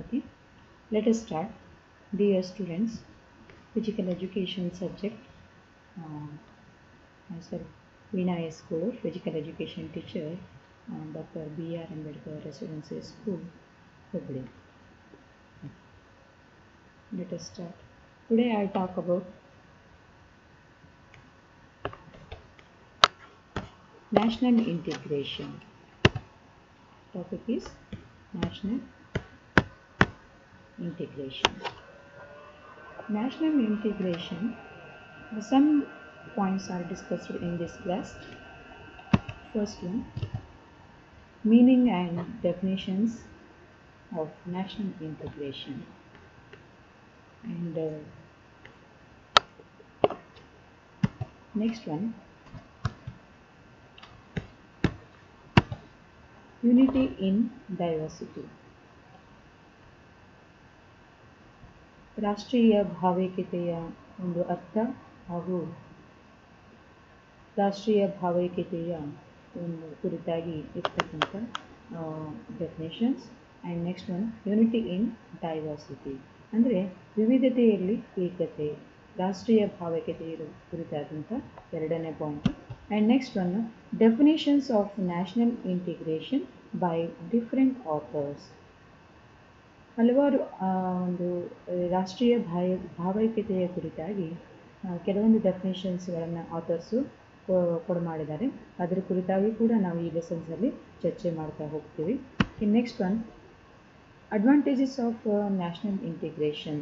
Okay, let us start. Dear students, physical education subject. Uh, myself, Veena S. Kodur, physical education teacher, uh, Dr. B. R. Ambedkar Residency School, Hubli. Let us start. Today I talk about national integration. Topic is national integration. National integration, some points are discussed in this class. First one, meaning and definitions of national integration. And uh, next one, unity in diversity. ರಾಷ್ಟ್ರೀಯ ಭಾವೈಕ್ಯತೆಯ ಒಂದು ಅರ್ಥ ಹಾಗೂ ರಾಷ್ಟ್ರೀಯ ಭಾವೈಕ್ಯತೆಯ ಒಂದು ಕುರಿತಾಗಿ ಇರ್ತಕ್ಕಂಥ definitions and next one unity in diversity ಅಂದರೆ ವಿವಿಧತೆಯಲ್ಲಿ ಏಕತೆ, ರಾಷ್ಟ್ರೀಯ ಭಾವೈಕ್ಯತೆಯ ಕುರಿತಾದಂಥ ಎರಡನೇ point and next one definitions of national integration by different authors ಹಲವಾರು ಒಂದು ರಾಷ್ಟ್ರೀಯ ಭಾಯ ಭಾವೈಕ್ಯತೆಯ ಕುರಿತಾಗಿ ಕೆಲವೊಂದು ಡೆಫಿನೇಷನ್ಸ್ಗಳನ್ನು ಆಥರ್ಸು ಕೊಡು ಮಾಡಿದ್ದಾರೆ. ಅದರ ಕುರಿತಾಗಿ ಕೂಡ ನಾವು ಈ ಲೆಸನ್ಸಲ್ಲಿ ಚರ್ಚೆ ಮಾಡ್ತಾ ಹೋಗ್ತೀವಿ. In next one advantages of national integration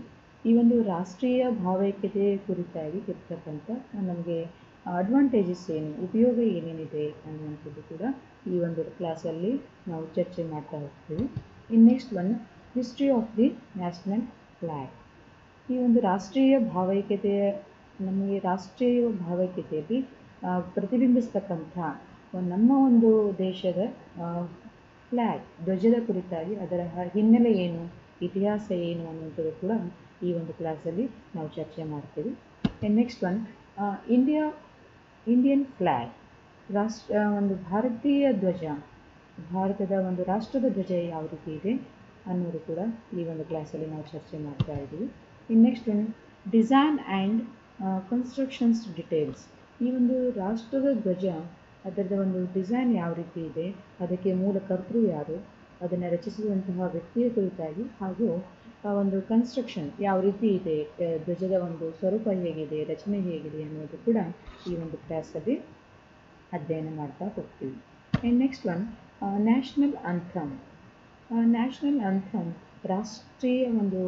ಈ ಒಂದು ರಾಷ್ಟ್ರೀಯ ಭಾವೈಕ್ಯತೆ ಕುರಿತಾಗಿ ಇರ್ತಕ್ಕಂಥ, ನಮಗೆ ಅಡ್ವಾಂಟೇಜಸ್ ಏನು, ಉಪಯೋಗ ಏನೇನಿದೆ ಅನ್ನುವಂಥದ್ದು ಕೂಡ ಈ ಒಂದು ಕ್ಲಾಸಲ್ಲಿ ನಾವು ಚರ್ಚೆ ಮಾಡ್ತಾ ಹೋಗ್ತೀವಿ. In next one history of the national flag ಈ ಒಂದು ರಾಷ್ಟ್ರೀಯ ಭಾವೈಕ್ಯತೆಯ, ನಮಗೆ ರಾಷ್ಟ್ರೀಯ ಭಾವೈಕ್ಯತೆಯಲ್ಲಿ ಪ್ರತಿಬಿಂಬಿಸ್ತಕ್ಕಂಥ ನಮ್ಮ ಒಂದು ದೇಶದ ಫ್ಲ್ಯಾಗ್ ಧ್ವಜದ ಕುರಿತಾಗಿ ಅದರ ಹಿನ್ನೆಲೆ ಏನು, ಇತಿಹಾಸ ಏನು ಅನ್ನುವಂಥದ್ದು ಕೂಡ ಈ ಒಂದು ಕ್ಲಾಸಲ್ಲಿ ನಾವು ಚರ್ಚೆ ಮಾಡ್ತೀವಿ. Next one India Indian flag ರಾಷ್ಟ್ರ ಒಂದು ಭಾರತೀಯ ಧ್ವಜ, ಭಾರತದ ಒಂದು ರಾಷ್ಟ್ರದ ಧ್ವಜ ಯಾವ ರೀತಿ ಇದೆ? ಅನ್ನೋದು ಕೂಡ ಈ ಒಂದು ಕ್ಲಾಸಲ್ಲಿ ನಾವು ಚರ್ಚೆ ಮಾಡ್ತಾ ಇದ್ದೀವಿ. ಇನ್ನು ನೆಕ್ಸ್ಟ್ ಏನು ಡಿಸೈನ್ ಆ್ಯಂಡ್ ಕನ್ಸ್ಟ್ರಕ್ಷನ್ಸ್ ಡಿಟೇಲ್ಸ್ ಈ ಒಂದು ರಾಷ್ಟ್ರದ ಧ್ವಜ, ಅದರದ ಒಂದು ಡಿಸೈನ್ ಯಾವ ರೀತಿ ಇದೆ, ಅದಕ್ಕೆ ಮೂಲ ಕರ್ತೃ ಯಾರು, ಅದನ್ನು ರಚಿಸಿದಂತಹ ವ್ಯಕ್ತಿಯ ಕುರಿತಾಗಿ ಹಾಗೂ, ಆ, ಒಂದು ಕನ್ಸ್ಟ್ರಕ್ಷನ್ ಯಾವ ರೀತಿ ಇದೆ ಧ್ವಜದ ಒಂದು ಸ್ವರೂಪ ಹೇಗಿದೆ, ರಚನೆ ಹೇಗಿದೆ ಅನ್ನೋದು ಕೂಡ ಈ ಒಂದು ಕ್ಲಾಸಲ್ಲಿ ಅಧ್ಯಯನ ಮಾಡ್ತಾ ಹೋಗ್ತೀವಿ. And next one national anthem national anthem ರಾಷ್ಟ್ರೀಯ ಒಂದು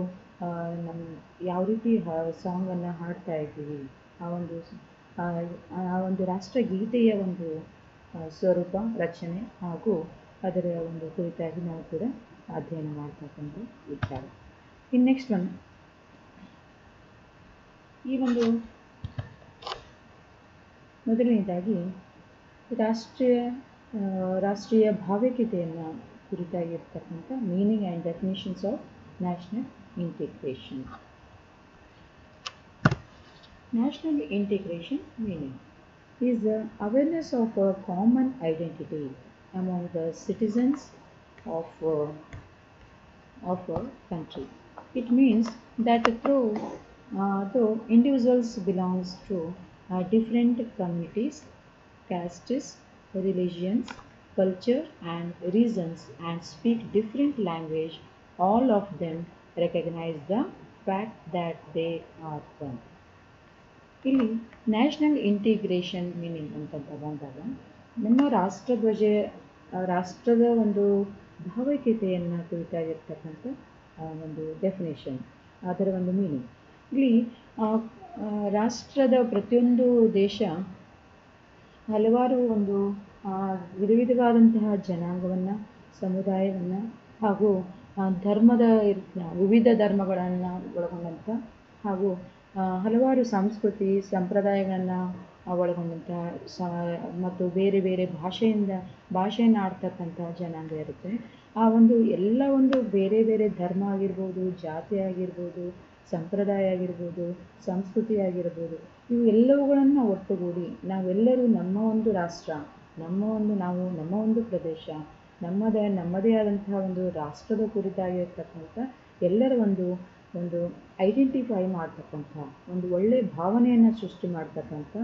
ನಮ್ಮ ಯಾವ ರೀತಿ ಸಾಂಗನ್ನು ಹಾಡ್ತಾ ಇದ್ದೀವಿ, ಆ ಒಂದು ಆ ಒಂದು ರಾಷ್ಟ್ರಗೀತೆಯ ಒಂದು ಸ್ವರೂಪ, ರಚನೆ ಹಾಗೂ ಅದರ ಒಂದು ಕುರಿತಾಗಿ ನಾವು ಕೂಡ ಅಧ್ಯಯನ ಮಾಡ್ತಕ್ಕಂಥ ವಿಚಾರ. ಇನ್ನು ನೆಕ್ಸ್ಟ್ ಒನ್ ಈ ಒಂದು ಮೊದಲನೇದಾಗಿ ರಾಷ್ಟ್ರೀಯ ರಾಷ್ಟ್ರೀಯ ಭಾವೈಕ್ಯತೆಯನ್ನು ಕುರಿತಾಗಿರ್ತಕ್ಕಂಥ meaning and definitions of national integration national integration meaning is the awareness of a common identity among the citizens of, uh, of a country. It means that through, uh, though individuals belongs to uh, different communities, castes, religions, culture and reasons and speak different language, all of them recognize the fact that they are one. ಇಲ್ಲಿ national integration meaning ಅಂತ ಬಂದಾಗ ನಮ್ಮ ರಾಷ್ಟ್ರಧ್ವಜ ರಾಷ್ಟ್ರದ ಒಂದು ಭಾವೈಕ್ಯತೆಯನ್ನು ಕುರಿತಾಗಿರ್ತಕ್ಕಂಥ ಒಂದು definition ಅದರ ಒಂದು meaning ಇಲ್ಲಿ ರಾಷ್ಟ್ರದ ಪ್ರತಿಯೊಂದು ದೇಶ ಹಲವಾರು ಒಂದು ವಿಧ ವಿಧವಾದಂತಹ ಜನಾಂಗವನ್ನು, ಸಮುದಾಯವನ್ನು ಹಾಗೂ ಧರ್ಮದ ವಿವಿಧ ಧರ್ಮಗಳನ್ನು ಒಳಗೊಂಡಂಥ ಹಾಗೂ ಹಲವಾರು ಸಂಸ್ಕೃತಿ ಸಂಪ್ರದಾಯಗಳನ್ನು ಒಳಗೊಂಡಂಥ ಸ ಮತ್ತು ಬೇರೆ ಬೇರೆ ಭಾಷೆಯಿಂದ ಭಾಷೆಯನ್ನು ಆಡ್ತಕ್ಕಂಥ ಜನಾಂಗ ಇರುತ್ತೆ. ಆ ಒಂದು ಎಲ್ಲ ಒಂದು ಬೇರೆ ಬೇರೆ ಧರ್ಮ ಆಗಿರ್ಬೋದು, ಜಾತಿ ಆಗಿರ್ಬೋದು, ಸಂಪ್ರದಾಯ ಆಗಿರ್ಬೋದು, ಸಂಸ್ಕೃತಿ ಆಗಿರ್ಬೋದು, ಇವು ಎಲ್ಲವುಗಳನ್ನು ಒಟ್ಟುಗೂಡಿ ನಾವೆಲ್ಲರೂ ನಮ್ಮ ಒಂದು ರಾಷ್ಟ್ರ. ನಮ್ಮ ಒಂದು ನಾವು, ನಮ್ಮ ಒಂದು ಪ್ರದೇಶ, ನಮ್ಮದೇ ನಮ್ಮದೇ ಆದಂತಹ ಒಂದು ರಾಷ್ಟ್ರದ ಕುರಿತಾಗಿರ್ತಕ್ಕಂಥ ಎಲ್ಲರ ಒಂದು ಒಂದು ಐಡೆಂಟಿಫೈ ಮಾಡ್ತಕ್ಕಂಥ, ಒಂದು ಒಳ್ಳೆಯ ಭಾವನೆಯನ್ನು ಸೃಷ್ಟಿ ಮಾಡ್ತಕ್ಕಂಥ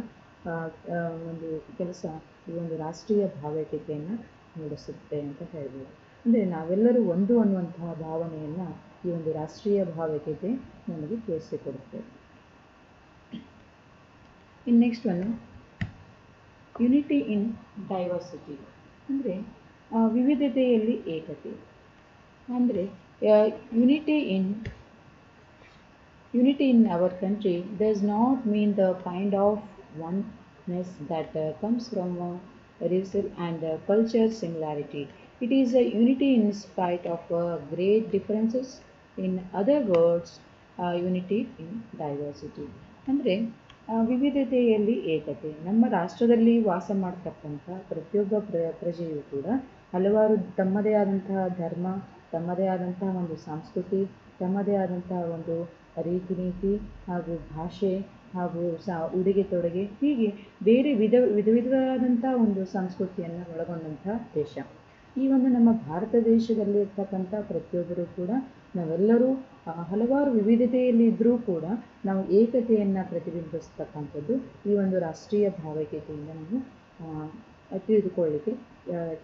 ಒಂದು ಕೆಲಸ ಈ ಒಂದು ರಾಷ್ಟ್ರೀಯ ಭಾವೈಕ್ಯತೆಯನ್ನು ಮೂಡಿಸುತ್ತೆ ಅಂತ ಹೇಳ್ಬೋದು. ಅಂದರೆ ನಾವೆಲ್ಲರೂ ಒಂದು ಅನ್ನುವಂತಹ ಭಾವನೆಯನ್ನು ಈ ಒಂದು ರಾಷ್ಟ್ರೀಯ ಭಾವೈಕ್ಯತೆ ನಮಗೆ ತೋರಿಸಿಕೊಡುತ್ತೆ. ಇನ್ನು next one unity in diversity ಅಂದರೆ ವಿವಿಧತೆಯಲ್ಲಿ ಏಕತೆ ಅಂದರೆ unity in Unity in our country does not mean the kind of oneness that uh, comes from uh, racial and uh, culture similarity. It is a unity in spite of uh, great differences. In other words, uh, unity in diversity. ಅಂದರೆ ವಿವಿಧತೆಯಲ್ಲಿ ಏಕತೆ. ನಮ್ಮ ರಾಷ್ಟ್ರದಲ್ಲಿ ವಾಸ ಮಾಡ್ತಕ್ಕಂಥ ಪ್ರತಿಯೊಬ್ಬ ಪ್ರ, ಪ್ರಜೆಯೂ ಕೂಡ ಹಲವಾರು ತಮ್ಮದೇ ಆದಂತಹ ಧರ್ಮ, ತಮ್ಮದೇ ಆದಂತಹ ಒಂದು ಸಂಸ್ಕೃತಿ, ತಮ್ಮದೇ ಆದಂತಹ ಒಂದು ರೀತಿ ನೀತಿ ಹಾಗೂ ಭಾಷೆ ಹಾಗೂ ಸ, ಉಡುಗೆ ತೊಡುಗೆ ಹೀಗೆ ಬೇರೆ ವಿಧ ವಿಧ ವಿಧವಾದಂಥ ಒಂದು ಸಂಸ್ಕೃತಿಯನ್ನು ಒಳಗೊಂಡಂಥ ದೇಶ. ಈ ಒಂದು ನಮ್ಮ ಭಾರತ ದೇಶದಲ್ಲಿ ಇರ್ತಕ್ಕಂಥ ಪ್ರತಿಯೊಬ್ಬರೂ ಕೂಡ ನಾವೆಲ್ಲರೂ ಹಲವಾರು ವಿವಿಧತೆಯಲ್ಲಿ ಇದ್ದರೂ ಕೂಡ ನಾವು ಏಕತೆಯನ್ನು ಪ್ರತಿಬಿಂಬಿಸ್ತಕ್ಕಂಥದ್ದು ಈ ಒಂದು ರಾಷ್ಟ್ರೀಯ ಭಾವೈಕ್ಯತೆಯಿಂದ ನಾವು ತಿಳಿದುಕೊಳ್ಳಿಕ್ಕೆ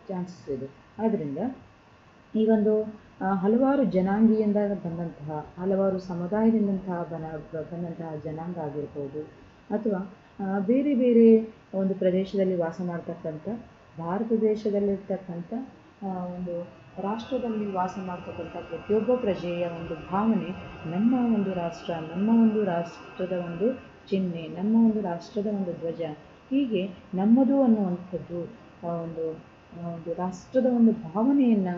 ಚಾನ್ಸಸ್ ಇದೆ. ಆದ್ದರಿಂದ ಈ ಒಂದು ಹಲವಾರು ಜನಾಂಗೀಯಿಂದ ಬಂದಂತಹ, ಹಲವಾರು ಸಮುದಾಯದಿಂದಂತಹ ಬನ, ಬಂದಂತಹ ಜನಾಂಗ ಆಗಿರ್ಬೋದು ಅಥವಾ ಬೇರೆ ಬೇರೆ ಒಂದು ಪ್ರದೇಶದಲ್ಲಿ ವಾಸ ಮಾಡ್ತಕ್ಕಂಥ, ಭಾರತ ದೇಶದಲ್ಲಿರ್ತಕ್ಕಂಥ ಒಂದು ರಾಷ್ಟ್ರದಲ್ಲಿ ವಾಸ ಮಾಡ್ತಕ್ಕಂಥ ಪ್ರತಿಯೊಬ್ಬ ಪ್ರಜೆಯ ಒಂದು ಭಾವನೆ, ನಮ್ಮ ಒಂದು ರಾಷ್ಟ್ರ, ನಮ್ಮ ಒಂದು ರಾಷ್ಟ್ರದ ಒಂದು ಚಿಹ್ನೆ, ನಮ್ಮ ಒಂದು ರಾಷ್ಟ್ರದ ಒಂದು ಧ್ವಜ. ಹೀಗೆ ನಮ್ಮದು ಅನ್ನುವಂಥದ್ದು ಒಂದು ಒಂದು ರಾಷ್ಟ್ರದ ಒಂದು ಭಾವನೆಯನ್ನು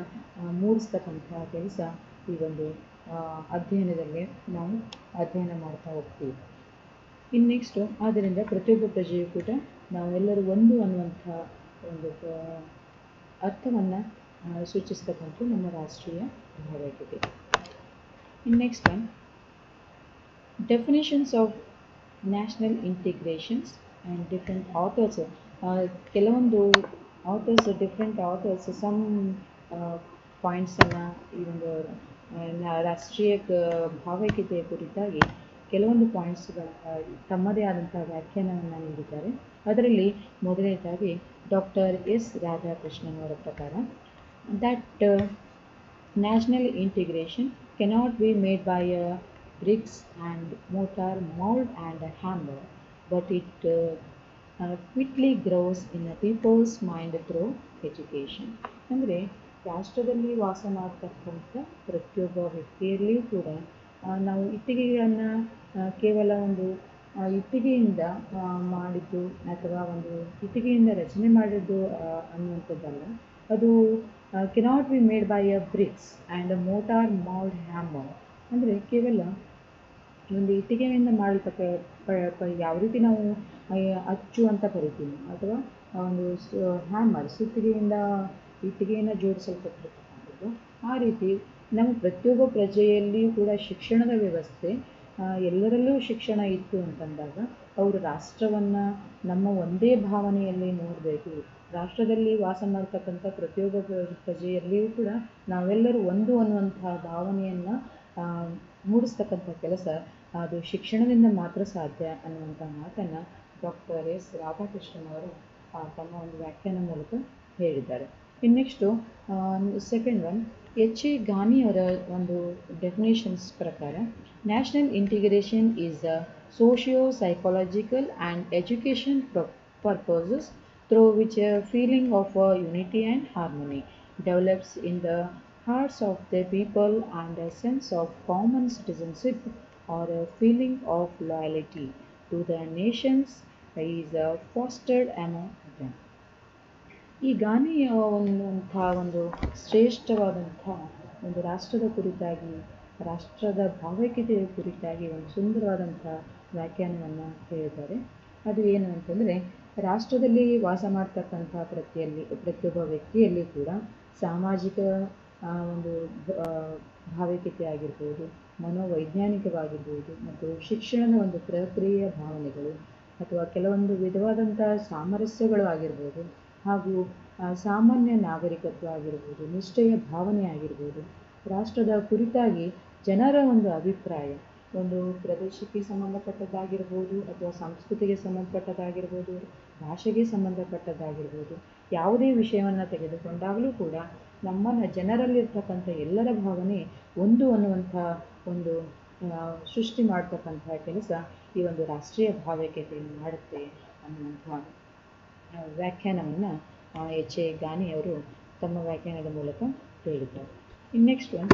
ಮೂಡಿಸ್ತಕ್ಕಂಥ ಕೆಲಸ ಈ ಒಂದು ಅಧ್ಯಯನದಲ್ಲಿ ನಾವು ಅಧ್ಯಯನ ಮಾಡ್ತಾ ಹೋಗ್ತೀವಿ. ಇನ್ನು ನೆಕ್ಸ್ಟು, ಆದ್ದರಿಂದ ಪ್ರತಿಯೊಬ್ಬ ಪ್ರಜೆಯು ಕೂಡ ನಾವೆಲ್ಲರೂ ಒಂದು ಅನ್ನುವಂಥ ಒಂದು ಅರ್ಥವನ್ನು ಸೂಚಿಸ್ತಕ್ಕಂಥ ನಮ್ಮ ರಾಷ್ಟ್ರೀಯ ಭಾವೈಕ್ಯತೆ in next one definitions of national integrations and different authors ಕೆಲವೊಂದು ಆಥರ್ಸ್ ಡಿಫ್ರೆಂಟ್ ಆಥರ್ಸ್ ಸಮ್ ಪಾಯಿಂಟ್ಸನ್ನು ಈ ಒಂದು ರಾಷ್ಟ್ರೀಯ ಭಾವೈಕ್ಯತೆಯ ಕುರಿತಾಗಿ ಕೆಲವೊಂದು ಪಾಯಿಂಟ್ಸ್ಗಳ ತಮ್ಮದೇ ಆದಂಥ ವ್ಯಾಖ್ಯಾನವನ್ನು ನೀಡಿದ್ದಾರೆ. ಅದರಲ್ಲಿ ಮೊದಲನೇದಾಗಿ ಡಾಕ್ಟರ್ ಎಸ್ ರಾಧಾಕೃಷ್ಣನ್ ಅವರ ಪ್ರಕಾರ that national integration cannot be made by a bricks and mortar mold and a hammer but it uh, uh, quickly grows in a people's mind through education ಅಂದರೆ ರಾಷ್ಟ್ರದಲ್ಲಿ ವಾಸ ಮಾಡ್ತಕ್ಕಂಥ ಪ್ರತಿಯೊಬ್ಬ ವ್ಯಕ್ತಿಯಲ್ಲಿಯೂ ಕೂಡ ನಾವು ಇಟ್ಟಿಗೆಗಳನ್ನು ಕೇವಲ ಒಂದು ಇಟ್ಟಿಗೆಯಿಂದ ಮಾಡಿದ್ದು ಅಥವಾ ಒಂದು ಇಟ್ಟಿಗೆಯಿಂದ ರಚನೆ ಮಾಡಿದ್ದು ಅನ್ನುವಂಥದ್ದಲ್ಲ ಅದು cannot be made by a bricks and a mortar mall hammer ಅಂದರೆ ಕೇವಲ ಒಂದು ಇಟ್ಟಿಗೆಯಿಂದ ಮಾಡಲ್ಪಟ್ಟ ಯಾವ ರೀತಿ ನಾವು ಅಚ್ಚು ಅಂತ ಕರಿತೀವಿ. ಅಥವಾ ಒಂದು ಹ್ಯಾಮರ್ ಸುತ್ತಿಗೆಯಿಂದ ಇಟ್ಟಿಗೆಯನ್ನು ಜೋಡಿಸಲ್ಪಟ್ಟಿರ್ತಕ್ಕಂಥದ್ದು. ಆ ರೀತಿ ನಮ್ಮ ಪ್ರತಿಯೊಬ್ಬ ಪ್ರಜೆಯಲ್ಲಿಯೂ ಕೂಡ ಶಿಕ್ಷಣದ ವ್ಯವಸ್ಥೆ ಎಲ್ಲರಲ್ಲೂ ಶಿಕ್ಷಣ ಇತ್ತು ಅಂತಂದಾಗ, ಅವರು ರಾಷ್ಟ್ರವನ್ನು ನಮ್ಮ ಒಂದೇ ಭಾವನೆಯಲ್ಲಿ ನೋಡಬೇಕು. ರಾಷ್ಟ್ರದಲ್ಲಿ ವಾಸ ಮಾಡ್ತಕ್ಕಂಥ ಪ್ರತಿಯೊಬ್ಬ ಪ್ರ- ಪ್ರಜೆಯಲ್ಲಿಯೂ ಕೂಡ ನಾವೆಲ್ಲರೂ ಒಂದು ಅನ್ನುವಂತಹ ಭಾವನೆಯನ್ನು ಮೂಡಿಸ್ತಕ್ಕಂಥ ಕೆಲಸ. ಅದು ಶಿಕ್ಷಣದಿಂದ ಮಾತ್ರ ಸಾಧ್ಯ ಅನ್ನುವಂಥ ಮಾತನ್ನು ಡಾಕ್ಟರ್ ಎಸ್. ರಾಧಾಕೃಷ್ಣನ್ ಅವರು ತಮ್ಮ ಒಂದು ವ್ಯಾಖ್ಯಾನ ಮೂಲಕ ಹೇಳಿದ್ದಾರೆ. ಇನ್ನು next second one H A ಗಾನಿಯವರ ಒಂದು ಡೆಫಿನೇಷನ್ಸ್ ಪ್ರಕಾರ national integration is a socio psychological and education purposes through which a feeling of a unity and harmony develops in the hearts of the people and a sense of common citizenship or a feeling of loyalty to the nations is uh, fostered among them. ಈ ಗಾನಿ ಒಂದಂಥ ಒಂದು ಶ್ರೇಷ್ಠವಾದಂಥ ಒಂದು ರಾಷ್ಟ್ರದ ಕುರಿತಾಗಿ ರಾಷ್ಟ್ರದ ಭಾವೈಕ್ಯತೆಯ ಕುರಿತಾಗಿ ಒಂದು ಸುಂದರವಾದಂಥ ವ್ಯಾಖ್ಯಾನವನ್ನು ಹೇಳಿದ್ದಾರೆ ಅದು ಏನು ಅಂತಂದರೆ ರಾಷ್ಟ್ರದಲ್ಲಿ ವಾಸ ಮಾಡ್ತಕ್ಕಂಥ ಪ್ರತಿಯಲ್ಲಿ, ಪ್ರತಿಯೊಬ್ಬ ವ್ಯಕ್ತಿಯಲ್ಲಿ ಕೂಡ ಸಾಮಾಜಿಕ ಒಂದು ಭಾವೈಕ್ಯತೆ ಆಗಿರ್ಬೋದು, ಮನೋವೈಜ್ಞಾನಿಕವಾಗಿರ್ಬೋದು ಮತ್ತು ಶಿಕ್ಷಣದ ಒಂದು ಪ್ರಕ್ರಿಯೆಯ ಭಾವನೆಗಳು ಅಥವಾ ಕೆಲವೊಂದು ವಿಧವಾದಂಥ ಸಾಮರಸ್ಯಗಳು ಆಗಿರ್ಬೋದು ಹಾಗೂ ಸಾಮಾನ್ಯ ನಾಗರಿಕತ್ವ ಆಗಿರ್ಬೋದು, ನಿಷ್ಠೆಯ ಭಾವನೆ ಆಗಿರ್ಬೋದು, ರಾಷ್ಟ್ರದ ಕುರಿತಾಗಿ ಜನರ ಒಂದು ಅಭಿಪ್ರಾಯ. ಒಂದು ಪ್ರದೇಶಕ್ಕೆ ಸಂಬಂಧಪಟ್ಟದ್ದಾಗಿರ್ಬೋದು ಅಥವಾ ಸಂಸ್ಕೃತಿಗೆ ಸಂಬಂಧಪಟ್ಟದ್ದಾಗಿರ್ಬೋದು, ಭಾಷೆಗೆ ಸಂಬಂಧಪಟ್ಟದ್ದಾಗಿರ್ಬೋದು, ಯಾವುದೇ ವಿಷಯವನ್ನು ತೆಗೆದುಕೊಂಡಾಗಲೂ ಕೂಡ ನಮ್ಮನ್ನು ಜನರಲ್ಲಿರ್ತಕ್ಕಂಥ ಎಲ್ಲರ ಭಾವನೆ ಒಂದು ಅನ್ನುವಂಥ ಒಂದು ಸೃಷ್ಟಿ ಮಾಡ್ತಕ್ಕಂಥ ಕೆಲಸ ಈ ಒಂದು ರಾಷ್ಟ್ರೀಯ ಭಾವೈಕ್ಯತೆಯನ್ನು ಮಾಡುತ್ತೆ ಅನ್ನುವಂಥ ವ್ಯಾಖ್ಯಾನವನ್ನು ಎಚ್ ಎ ಗಾನಿಯವರು ತಮ್ಮ ವ್ಯಾಖ್ಯಾನದ ಮೂಲಕ ಹೇಳಿದ್ದಾರೆ. ಇನ್ನು next one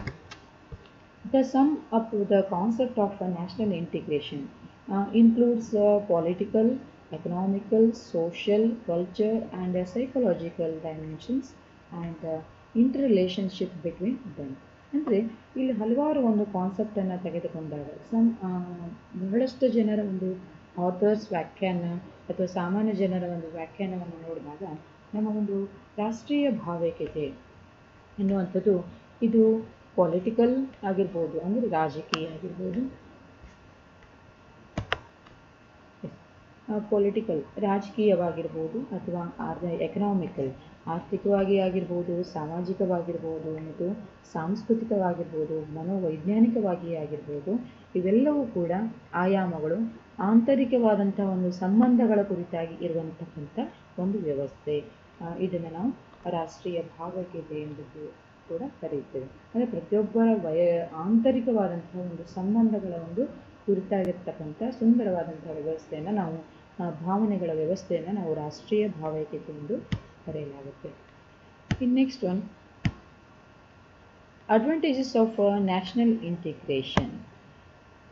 The sum up to the concept of national integration uh, includes uh, political, economical, social, culture, and uh, psychological dimensions and uh, interrelationship between them. ಅಂದರೆ ಇಲ್ಲಿ ಹಲವಾರು ಒಂದು ಕಾನ್ಸೆಪ್ಟನ್ನು ತೆಗೆದುಕೊಂಡಾಗ ಸಮ್ ಬಹಳಷ್ಟು ಜನರ ಒಂದು ಆಥರ್ಸ್ ವ್ಯಾಖ್ಯಾನ ಅಥವಾ ಸಾಮಾನ್ಯ ಜನರ ಒಂದು ವ್ಯಾಖ್ಯಾನವನ್ನು ನೋಡಿದಾಗ ನಮ್ಮ ಒಂದು ರಾಷ್ಟ್ರೀಯ ಭಾವೈಕ್ಯತೆ ಎನ್ನುವಂಥದ್ದು ಇದು ಪೊಲಿಟಿಕಲ್ ಆಗಿರ್ಬೋದು, ಅಂದರೆ ರಾಜಕೀಯ ಆಗಿರ್ಬೋದು. ಪೊಲಿಟಿಕಲ್ ರಾಜಕೀಯವಾಗಿರ್ಬೋದು ಅಥವಾ ಎಕನಾಮಿಕಲ್ ಆರ್ಥಿಕವಾಗಿ ಆಗಿರ್ಬೋದು, ಸಾಮಾಜಿಕವಾಗಿರ್ಬೋದು, ಮತ್ತು ಸಾಂಸ್ಕೃತಿಕವಾಗಿರ್ಬೋದು, ಮನೋವೈಜ್ಞಾನಿಕವಾಗಿ ಆಗಿರ್ಬೋದು, ಇವೆಲ್ಲವೂ ಕೂಡ ಆಯಾಮಗಳು ಆಂತರಿಕವಾದಂಥ ಒಂದು ಸಂಬಂಧಗಳ ಕುರಿತಾಗಿ ಇರುವಂತಕ್ಕಂಥ ಒಂದು ವ್ಯವಸ್ಥೆ. ಇದನ್ನು ನಾವು ರಾಷ್ಟ್ರೀಯ ಭಾವಗೀತೆ ಎಂದು ಕೂಡ ಕರೆಯುತ್ತೇವೆ. ಅಂದರೆ ಪ್ರತಿಯೊಬ್ಬರ ವಯ, ಆಂತರಿಕವಾದಂತಹ ಒಂದು ಸಂಬಂಧಗಳ ಒಂದು ಕುರಿತಾಗಿರ್ತಕ್ಕಂಥ ಸುಂದರವಾದಂತಹ ವ್ಯವಸ್ಥೆಯನ್ನು ನಾವು ಭಾವನೆಗಳ ವ್ಯವಸ್ಥೆಯನ್ನು ನಾವು ರಾಷ್ಟ್ರೀಯ ಭಾವೈಕ್ಯತೆ ಎಂದು ಕರೆಯಲಾಗುತ್ತೆ. In next one advantages of national integration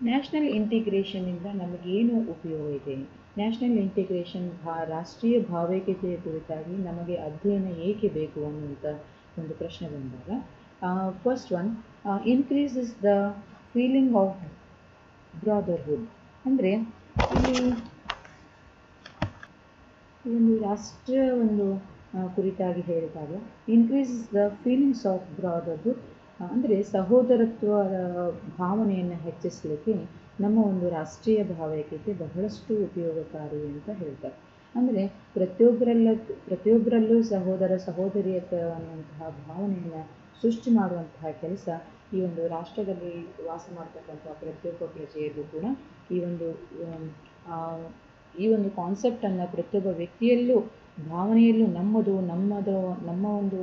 national ಇಂಟಿಗ್ರೇಷನಿಂದ ನಮಗೇನು ಉಪಯೋಗ ಇದೆ? ನ್ಯಾಷನಲ್ ಇಂಟಿಗ್ರೇಷನ್ ಭಾ, ರಾಷ್ಟ್ರೀಯ ಭಾವೈಕ್ಯತೆಯ ಕುರಿತಾಗಿ ನಮಗೆ ಅಧ್ಯಯನ ಏಕೆ ಬೇಕು ಅನ್ನುವಂಥ ಒಂದು ಪ್ರಶ್ನೆ ಬಂದಾಗ first one increase is the feeling of brotherhood ಅಂದರೆ ಇಲ್ಲಿ ಒಂದು ರಾಷ್ಟ್ರ ಒಂದು ಕುರಿತಾಗಿ ಹೇಳಿದಾಗ is the feelings of brotherhood ಅಂದರೆ ಸಹೋದರತ್ವದ ಭಾವನೆಯನ್ನು ಹೆಚ್ಚಿಸಲಿಕ್ಕೆ ನಮ್ಮ ಒಂದು ರಾಷ್ಟ್ರೀಯ ಭಾವೈಕ್ಯತೆ ಬಹಳಷ್ಟು ಉಪಯೋಗಕಾರಿ ಅಂತ ಹೇಳ್ತಾರೆ. ಅಂದರೆ ಪ್ರತಿಯೊಬ್ಬರಲ್ಲೂ ಪ್ರತಿಯೊಬ್ಬರಲ್ಲೂ ಸಹೋದರ ಸಹೋದರಿಯತ ಅನ್ನುವಂತಹ ಭಾವನೆಯನ್ನು ಸೃಷ್ಟಿ ಮಾಡುವಂತಹ ಕೆಲಸ ಈ ಒಂದು ರಾಷ್ಟ್ರದಲ್ಲಿ ವಾಸ ಮಾಡ್ತಕ್ಕಂಥ ಪ್ರತಿಯೊಬ್ಬ ಪ್ರಜೆಯಲ್ಲೂ ಕೂಡ ಈ ಒಂದು ಈ ಒಂದು ಕಾನ್ಸೆಪ್ಟನ್ನು ಪ್ರತಿಯೊಬ್ಬ ವ್ಯಕ್ತಿಯಲ್ಲೂ, ಭಾವನೆಯಲ್ಲೂ ನಮ್ಮದು ನಮ್ಮದು, ನಮ್ಮ ಒಂದು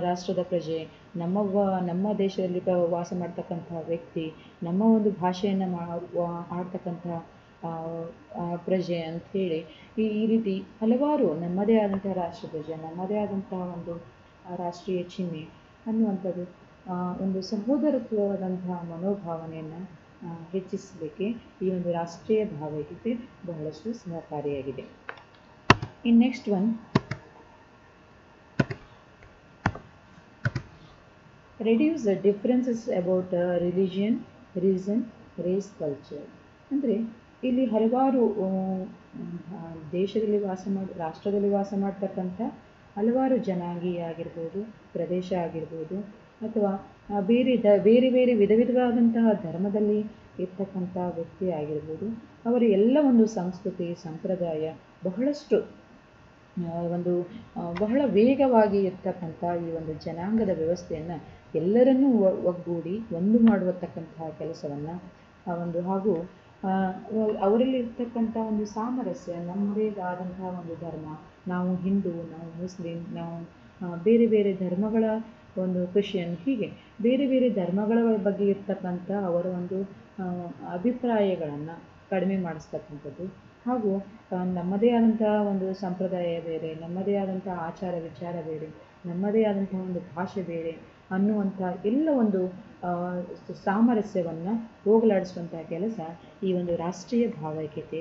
ರಾಷ್ಟ್ರದ ಪ್ರಜೆ, ನಮ್ಮ ನಮ್ಮ ದೇಶದಲ್ಲಿ ವಾಸ ಮಾಡ್ತಕ್ಕಂಥ ವ್ಯಕ್ತಿ, ನಮ್ಮ ಒಂದು ಭಾಷೆಯನ್ನು ಮಾ ಆಡ್ತಕ್ಕಂಥ ಪ್ರಜೆ ಅಂಥೇಳಿ ಈ ಈ ರೀತಿ ಹಲವಾರು ನಮ್ಮದೇ ಆದಂತಹ ಪ್ರಜೆ ನಮ್ಮದೇ ಆದಂತಹ ಒಂದು ರಾಷ್ಟ್ರೀಯ ಚಿಹ್ನೆ ಅನ್ನುವಂಥದ್ದು ಒಂದು ಸಹೋದರತ್ವವಾದಂತಹ ಮನೋಭಾವನೆಯನ್ನು ಹೆಚ್ಚಿಸಲಿಕ್ಕೆ ಈ ಒಂದು ರಾಷ್ಟ್ರೀಯ ಭಾವೈಕ್ಯತೆ ಬಹಳಷ್ಟು ಸಹಕಾರಿಯಾಗಿದೆ. In next one. Reduce the differences about religion reason race culture ಅಂದರೆ ಇಲ್ಲಿ ಹಲವಾರು ಆ, ಆ, ದೇಶದಲ್ಲಿ ವಾಸ ಮಾಡಿ ರಾಷ್ಟ್ರದಲ್ಲಿ ವಾಸ ಮಾಡ್ತಕ್ಕಂಥ ಹಲವಾರು ಜನಾಂಗೀಯ ಆಗಿರ್ಬೋದು ಪ್ರದೇಶ ಆಗಿರ್ಬೋದು ಅಥವಾ ಬೇರೆ ದ ಬೇರೆ ಬೇರೆ ವಿಧ ವಿಧವಾದಂತಹ ಧರ್ಮದಲ್ಲಿ ಇರ್ತಕ್ಕಂಥ ವ್ಯಕ್ತಿ ಆಗಿರ್ಬೋದು ಅವರ ಎಲ್ಲ ಒಂದು ಸಂಸ್ಕೃತಿ ಸಂಪ್ರದಾಯ ಬಹಳಷ್ಟು ಒಂದು ಬಹಳ ವೇಗವಾಗಿ ಇರ್ತಕ್ಕಂಥ ಈ ಒಂದು ಜನಾಂಗದ ವ್ಯವಸ್ಥೆಯನ್ನು ಎಲ್ಲರನ್ನೂ ಒಗ್ಗೂಡಿ ಒಂದು ಮಾಡುವತಕ್ಕಂತಹ ಕೆಲಸವನ್ನು ಒಂದು ಹಾಗೂ ಆ, ಅವರಲ್ಲಿ ಇರ್ತಕ್ಕಂಥ ಒಂದು ಸಾಮರಸ್ಯ, ನಮ್ಮದೇ ಆದಂತಹ ಒಂದು ಧರ್ಮ. ನಾವು ಹಿಂದೂ, ನಾವು ಮುಸ್ಲಿಂ, ನಾವು ಬೇರೆ ಬೇರೆ ಧರ್ಮಗಳ ಒಂದು ಕ್ರಿಶ್ಚಿಯನ್ ಹೀಗೆ ಬೇರೆ ಬೇರೆ ಧರ್ಮಗಳ ಬಗ್ಗೆ ಇರ್ತಕ್ಕಂಥ ಅವರ ಒಂದು ಅಭಿಪ್ರಾಯಗಳನ್ನು ಕಡಿಮೆ ಮಾಡಿಸ್ತಕ್ಕಂಥದ್ದು. ಹಾಗೂ ನಮ್ಮದೇ ಆದಂತಹ ಒಂದು ಸಂಪ್ರದಾಯ ಬೇರೆ, ನಮ್ಮದೇ ಆದಂಥ ಆಚಾರ ವಿಚಾರ ಬೇರೆ, ನಮ್ಮದೇ ಆದಂತಹ ಒಂದು ಭಾಷೆ ಬೇರೆ ಅನ್ನುವಂಥ ಎಲ್ಲ ಒಂದು ಸಾಮರಸ್ಯವನ್ನು ಹೋಗಲಾಡಿಸುವಂತಹ ಕೆಲಸ ಈ ಒಂದು ರಾಷ್ಟ್ರೀಯ ಭಾವೈಕ್ಯತೆ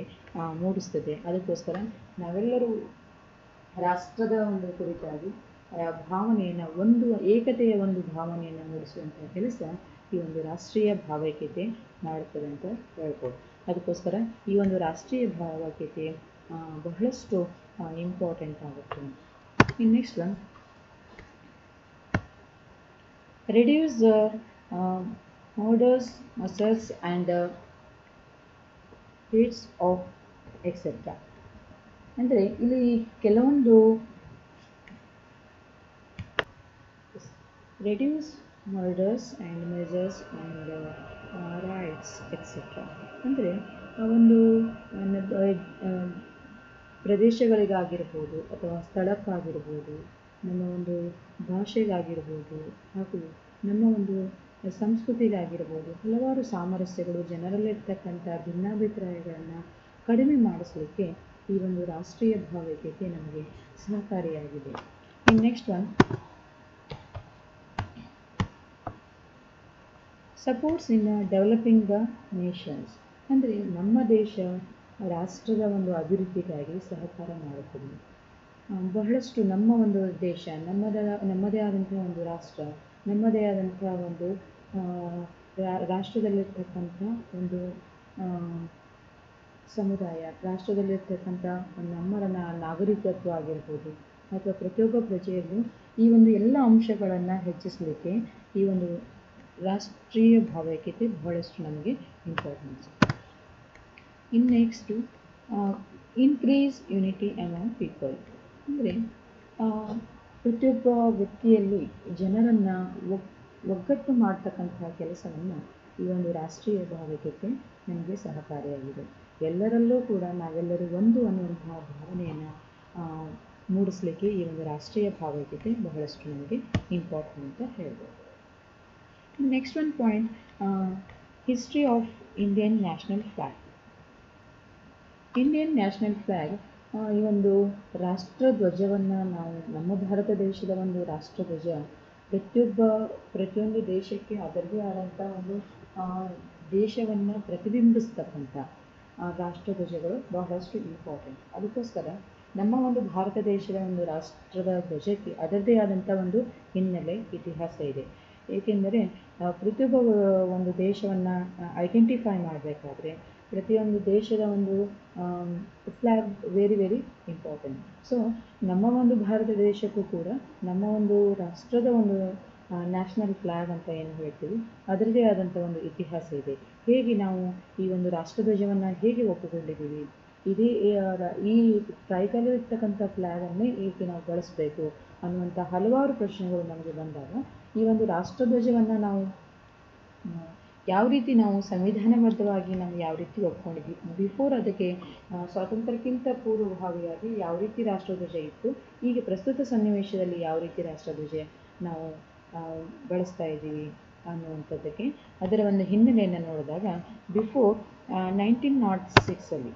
ಮೂಡಿಸ್ತದೆ. ಅದಕ್ಕೋಸ್ಕರ ನಾವೆಲ್ಲರೂ ರಾಷ್ಟ್ರದ ಒಂದು ಕುರಿತಾಗಿ ಆ, ಭಾವನೆಯನ್ನು ಒಂದು ಏಕತೆಯ ಒಂದು ಭಾವನೆಯನ್ನು ಮೂಡಿಸುವಂಥ ಕೆಲಸ ಈ ಒಂದು ರಾಷ್ಟ್ರೀಯ ಭಾವೈಕ್ಯತೆ ಮಾಡುತ್ತದೆ ಅಂತ ಹೇಳ್ಬೋದು. ಅದಕ್ಕೋಸ್ಕರ ಈ ಒಂದು ರಾಷ್ಟ್ರೀಯ ಭಾವೈಕ್ಯತೆ ಬಹಳಷ್ಟು ಇಂಪಾರ್ಟೆಂಟ್ ಆಗುತ್ತೆ ಇನ್ನು next one. Reduce the muscles uh, feats of etcetera ಅಂದರೆ ಇಲ್ಲಿ ಕೆಲವೊಂದು reduce murders and measures and rights etcetera ಅಂದರೆ ಆ ಒಂದು ಪ್ರದೇಶಗಳಿಗಾಗಿರ್ಬೋದು ಅಥವಾ ಸ್ಥಳಕ್ಕಾಗಿರ್ಬೋದು, ನಮ್ಮ ಒಂದು ಭಾಷೆಗಾಗಿರ್ಬೋದು ಹಾಗೂ ನಮ್ಮ ಒಂದು ಸಂಸ್ಕೃತಿಗಾಗಿರ್ಬೋದು ಹಲವಾರು ಸಾಮರಸ್ಯಗಳು ಜನರಲ್ಲಿರ್ತಕ್ಕಂಥ ಭಿನ್ನಾಭಿಪ್ರಾಯಗಳನ್ನು ಕಡಿಮೆ ಮಾಡಿಸಲಿಕ್ಕೆ ಈ ಒಂದು ರಾಷ್ಟ್ರೀಯ ಭಾವೈಕ್ಯತೆ ನಮಗೆ ಸಹಕಾರಿಯಾಗಿದೆ. Next one. Supports in developing the nations ಅಂದರೆ ನಮ್ಮ ದೇಶ ರಾಷ್ಟ್ರದ ಒಂದು ಅಭಿವೃದ್ಧಿಗಾಗಿ ಸಹಕಾರ ಮಾಡುತ್ತದೆ. ಬಹಳಷ್ಟು ನಮ್ಮ ಒಂದು ದೇಶ, ನಮ್ಮದ, ನಮ್ಮದೇ ಆದಂತಹ ಒಂದು ರಾಷ್ಟ್ರ ನಮ್ಮದೇ ಆದಂತಹ ಒಂದು ರಾಷ್ಟ್ರದಲ್ಲಿರ್ತಕ್ಕಂಥ ಒಂದು ಸಮುದಾಯ, ರಾಷ್ಟ್ರದಲ್ಲಿರ್ತಕ್ಕಂಥ ನಮ್ಮ ನಾಗರಿಕತ್ವ ಆಗಿರ್ಬೋದು ಅಥವಾ ಪ್ರತಿಯೊಬ್ಬ ಪ್ರಜೆಯಲ್ಲೂ ಈ ಒಂದು ಎಲ್ಲ ಅಂಶಗಳನ್ನು ಹೆಚ್ಚಿಸಲಿಕ್ಕೆ ಈ ಒಂದು ರಾಷ್ಟ್ರೀಯ ಭಾವೈಕ್ಯತೆ ಬಹಳಷ್ಟು ನಮಗೆ ಇಂಪಾರ್ಟೆನ್ಸ್ ಇನ್ನು next increase unity among people ಅಂದರೆ ಪ್ರತಿಯೊಬ್ಬ ವ್ಯಕ್ತಿಯಲ್ಲಿ ಜನರನ್ನು ಒಗ್, ಒಗ್ಗಟ್ಟು ಮಾಡ್ತಕ್ಕಂತಹ ಕೆಲಸವನ್ನು ಈ ಒಂದು ರಾಷ್ಟ್ರೀಯ ಭಾವೈಕ್ಯತೆ ನಮಗೆ ಸಹಕಾರಿಯಾಗಿದೆ. ಎಲ್ಲರಲ್ಲೂ ಕೂಡ ನಾವೆಲ್ಲರೂ ಒಂದು ಅನ್ನುವಂತಹ ಭಾವನೆಯನ್ನು ಮೂಡಿಸಲಿಕ್ಕೆ ಈ ಒಂದು ರಾಷ್ಟ್ರೀಯ ಭಾವೈಕ್ಯತೆ ಬಹಳಷ್ಟು ನಮಗೆ ಇಂಪಾರ್ಟೆಂಟ್ ಅಂತ ಹೇಳ್ಬೋದು. Next one point history of Indian national flag Indian national flag ಈ ಒಂದು ರಾಷ್ಟ್ರ ಧ್ವಜವನ್ನು ನಾವು ನಮ್ಮ ಭಾರತ ದೇಶದ ಒಂದು ರಾಷ್ಟ್ರ ಧ್ವಜ, ಪ್ರತಿಯೊಬ್ಬ, ಪ್ರತಿಯೊಂದು ದೇಶಕ್ಕೆ ಅದರದೇ ಆದಂಥ ಒಂದು ದೇಶವನ್ನು ಪ್ರತಿಬಿಂಬಿಸ್ತಕ್ಕಂಥ ರಾಷ್ಟ್ರ ಧ್ವಜಗಳು ಬಹಳಷ್ಟು ಇಂಪಾರ್ಟೆಂಟ್ ಅದಕ್ಕೋಸ್ಕರ ನಮ್ಮ ಒಂದು ಭಾರತ ದೇಶದ ಒಂದು ರಾಷ್ಟ್ರದ ಧ್ವಜಕ್ಕೆ ಅದರದೇ ಆದಂಥ ಒಂದು ಹಿನ್ನೆಲೆ ಇತಿಹಾಸ ಇದೆ. ಏಕೆಂದರೆ ಪ್ರತಿಯೊಬ್ಬ ಒಂದು ದೇಶವನ್ನು ಐಡೆಂಟಿಫೈ ಮಾಡಬೇಕಾದ್ರೆ ಪ್ರತಿಯೊಂದು ದೇಶದ ಒಂದು flag very very important so ನಮ್ಮ ಒಂದು ಭಾರತ ದೇಶಕ್ಕೂ ಕೂಡ ನಮ್ಮ ಒಂದು ರಾಷ್ಟ್ರದ ಒಂದು ನ್ಯಾಷನಲ್ ಫ್ಲ್ಯಾಗ್ ಅಂತ ಏನು ಹೇಳ್ತೀವಿ ಅದರದೇ ಆದಂಥ ಒಂದು ಇತಿಹಾಸ ಇದೆ. ಹೇಗೆ ನಾವು ಈ ಒಂದು ರಾಷ್ಟ್ರಧ್ವಜವನ್ನು ಹೇಗೆ ಒಪ್ಪಿಕೊಂಡಿದ್ದೀವಿ? ಇದೇ ಈ ಟ್ರೈಕಲರ್ ಇರ್ತಕ್ಕಂಥ ಫ್ಲ್ಯಾಗನ್ನೇ ಏಕೆ ನಾವು ಬಳಸಬೇಕು ಅನ್ನುವಂಥ ಹಲವಾರು ಪ್ರಶ್ನೆಗಳು ನಮಗೆ ಬಂದಾಗ ಈ ಒಂದು ರಾಷ್ಟ್ರಧ್ವಜವನ್ನು ನಾವು ಯಾವ ರೀತಿ ನಾವು ಸಂವಿಧಾನಬದ್ಧವಾಗಿ ನಾವು ಯಾವ ರೀತಿ ಒಪ್ಕೊಂಡಿದ್ವಿ? ಬಿಫೋರ್ ಅದಕ್ಕೆ ಸ್ವಾತಂತ್ರ್ಯಕ್ಕಿಂತ ಪೂರ್ವಭಾವಿಯಾಗಿ ಯಾವ ರೀತಿ ರಾಷ್ಟ್ರಧ್ವಜ ಇತ್ತು? ಈಗ ಪ್ರಸ್ತುತ ಸನ್ನಿವೇಶದಲ್ಲಿ ಯಾವ ರೀತಿ ರಾಷ್ಟ್ರಧ್ವಜ ನಾವು ಬಳಸ್ತಾ ಇದ್ದೀವಿ ಅನ್ನುವಂಥದ್ದಕ್ಕೆ ಅದರ ಒಂದು ಹಿನ್ನೆಲೆಯನ್ನು ನೋಡಿದಾಗ ಬಿಫೋರ್ ನೈನ್ಟೀನ್ ನಾಟ್ ಸಿಕ್ಸಲ್ಲಿ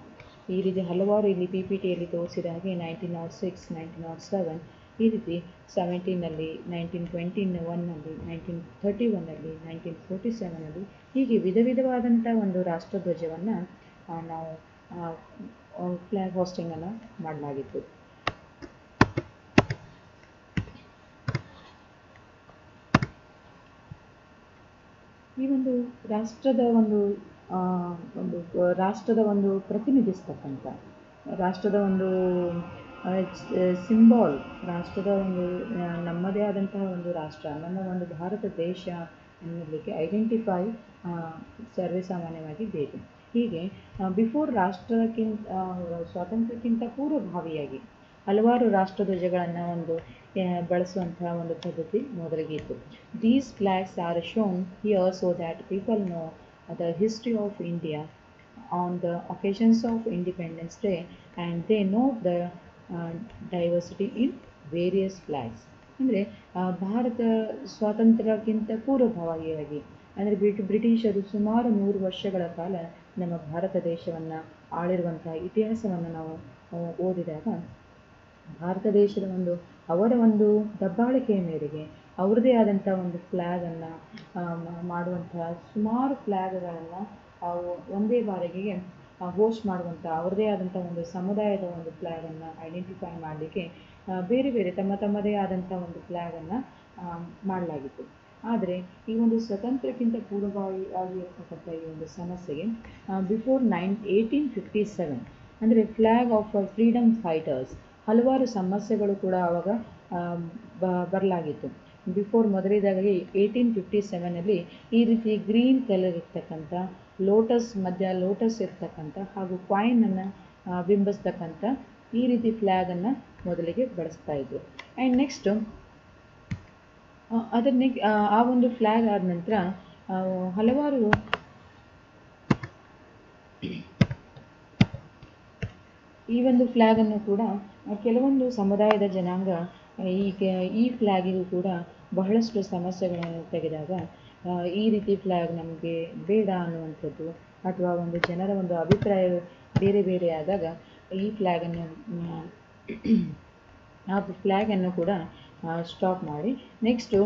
ಈ ರೀತಿ ಹಲವಾರು ಇಲ್ಲಿ ಪಿ ಪಿ ಟಿಯಲ್ಲಿ ತೋರಿಸಿದ ಹಾಗೆ nineteen nought six nineteen nought seven ಈ ರೀತಿ ಸೆವೆಂಟೀನಲ್ಲಿ ನೈನ್ಟೀನ್ ಟ್ವೆಂಟಿ ಒನ್ನಲ್ಲಿ ನೈನ್ಟೀನ್ ಥರ್ಟಿ ಒನ್ನಲ್ಲಿ ನೈನ್ಟೀನ್ ಫೋರ್ಟಿ ಸೆವೆನಲ್ಲಿ ಹೀಗೆ ವಿಧ ವಿಧವಾದಂಥ ಒಂದು ರಾಷ್ಟ್ರಧ್ವಜವನ್ನು ನಾವು ಫ್ಲ್ಯಾಗ್ ಹೋಸ್ಟಿಂಗನ್ನು ಮಾಡಲಾಗಿತ್ತು. ಈ ಒಂದು ರಾಷ್ಟ್ರದ ಒಂದು ಒಂದು, ರಾಷ್ಟ್ರದ ಒಂದು ಪ್ರತಿನಿಧಿಸ್ತಕ್ಕಂಥ, ರಾಷ್ಟ್ರದ ಒಂದು ಸಿಂಬಾಲ್ ರಾಷ್ಟ್ರದ ಒಂದು ನಮ್ಮದೇ ಆದಂತಹ ಒಂದು ರಾಷ್ಟ್ರ, ನಮ್ಮ ಒಂದು ಭಾರತ ದೇಶ ಅನ್ನೋದಕ್ಕೆ ಐಡೆಂಟಿಫೈ ಸರ್ವೇಸಾಮಾನ್ಯವಾಗಿ ಬೇಕು ಹೀಗೆ ಬಿಫೋರ್ ರಾಷ್ಟ್ರಕ್ಕಿಂತ ಸ್ವಾತಂತ್ರ್ಯಕ್ಕಿಂತ ಪೂರ್ವಭಾವಿಯಾಗಿ ಹಲವಾರು ರಾಷ್ಟ್ರಧ್ವಜಗಳನ್ನು ಒಂದು ಬಳಸುವಂತಹ ಒಂದು ಪದ್ಧತಿ ಮೊದಲಿಗೆ ಇತ್ತು these flags are shown here so that people know the history of India on the occasions of Independence Day and they know the diversity in various flags ಅಂದರೆ ಭಾರತ ಸ್ವಾತಂತ್ರ್ಯಕ್ಕಿಂತ ಪೂರ್ವಭಾವಿಯಾಗಿ, ಅಂದರೆ ಬ್ರಿಟಿ, ಬ್ರಿಟಿಷರು ಸುಮಾರು ನೂರು ವರ್ಷಗಳ ಕಾಲ ನಮ್ಮ ಭಾರತ ದೇಶವನ್ನು ಆಳಿರುವಂತಹ ಇತಿಹಾಸವನ್ನು ನಾವು ಓದಿದಾಗ, ಭಾರತ ದೇಶದ ಒಂದು, ಅವರ ಒಂದು ದಬ್ಬಾಳಿಕೆಯ ಮೇರೆಗೆ ಅವ್ರದ್ದೇ ಆದಂಥ ಒಂದು ಫ್ಲ್ಯಾಗನ್ನು ಮಾಡುವಂತಹ ಸುಮಾರು ಫ್ಲ್ಯಾಗ್ಗಳನ್ನು ಒಂದೇ ಬಾರಿಗೆ ಹೋಸ್ಟ್ ಮಾಡುವಂಥ ಅವ್ರದ್ದೇ ಆದಂಥ ಒಂದು ಸಮುದಾಯದ ಒಂದು ಫ್ಲ್ಯಾಗನ್ನು ಐಡೆಂಟಿಫೈ ಮಾಡಲಿಕ್ಕೆ ಬೇರೆ ಬೇರೆ ತಮ್ಮ ತಮ್ಮದೇ ಆದಂಥ ಒಂದು ಫ್ಲ್ಯಾಗನ್ನು ಮಾಡಲಾಗಿತ್ತು. ಆದರೆ ಈ ಒಂದು ಸ್ವತಂತ್ರಕ್ಕಿಂತ ಪೂರ್ವವಾಗಿ ಆಗಿರ್ತಕ್ಕಂಥ ಈ ಒಂದು ಸಮಸ್ಯೆಗೆ before nine eighteen fifty seven ಅಂದರೆ ಫ್ಲ್ಯಾಗ್ ಆಫ್ ಫ್ರೀಡಮ್ ಫೈಟರ್ಸ್ ಹಲವಾರು ಸಮಸ್ಯೆಗಳು ಕೂಡ ಆವಾಗ ಬರಲಾಗಿತ್ತು. ಬಿಫೋರ್ ಮೊದಲಿದಾಗಿ ಏಯ್ಟೀನ್ ಫಿಫ್ಟಿ ಸೆವೆನಲ್ಲಿ ಈ ರೀತಿ ಗ್ರೀನ್ ಕಲರ್ ಇರ್ತಕ್ಕಂಥ ಲೋಟಸ್ ಮಧ್ಯ ಲೋಟಸ್ ಇರ್ತಕ್ಕಂಥ ಹಾಗೂ ಕಾಯಿನನ್ನು ಬಿಂಬಿಸ್ತಕ್ಕಂಥ ಈ ರೀತಿ ಫ್ಲ್ಯಾಗನ್ನು ಮೊದಲಿಗೆ ಬಳಸ್ತಾ ಇದ್ರು ಆ್ಯಂಡ್ ನೆಕ್ಸ್ಟು ಅದರ ಆ ಒಂದು ಫ್ಲ್ಯಾಗ್ ಆದ ನಂತರ ಹಲವಾರು ಈ ಒಂದು ಫ್ಲ್ಯಾಗನ್ನು ಕೂಡ, ಕೆಲವೊಂದು ಸಮುದಾಯದ ಜನಾಂಗ, ಈ ಈ ಫ್ಲ್ಯಾಗಿಗೂ ಕೂಡ ಬಹಳಷ್ಟು ಸಮಸ್ಯೆಗಳನ್ನು ತೆಗೆದಾಗ ಈ ರೀತಿ ಫ್ಲ್ಯಾಗ್ ನಮಗೆ ಬೇಡ ಅನ್ನುವಂಥದ್ದು ಅಥವಾ ಒಂದು ಜನರ ಒಂದು ಅಭಿಪ್ರಾಯ ಬೇರೆ ಬೇರೆ ಆದಾಗ ಈ ಫ್ಲ್ಯಾಗನ್ನು ಆ ಫ್ಲ್ಯಾಗನ್ನು ಕೂಡ ಸ್ಟಾಪ್ ಮಾಡಿ. ನೆಕ್ಸ್ಟು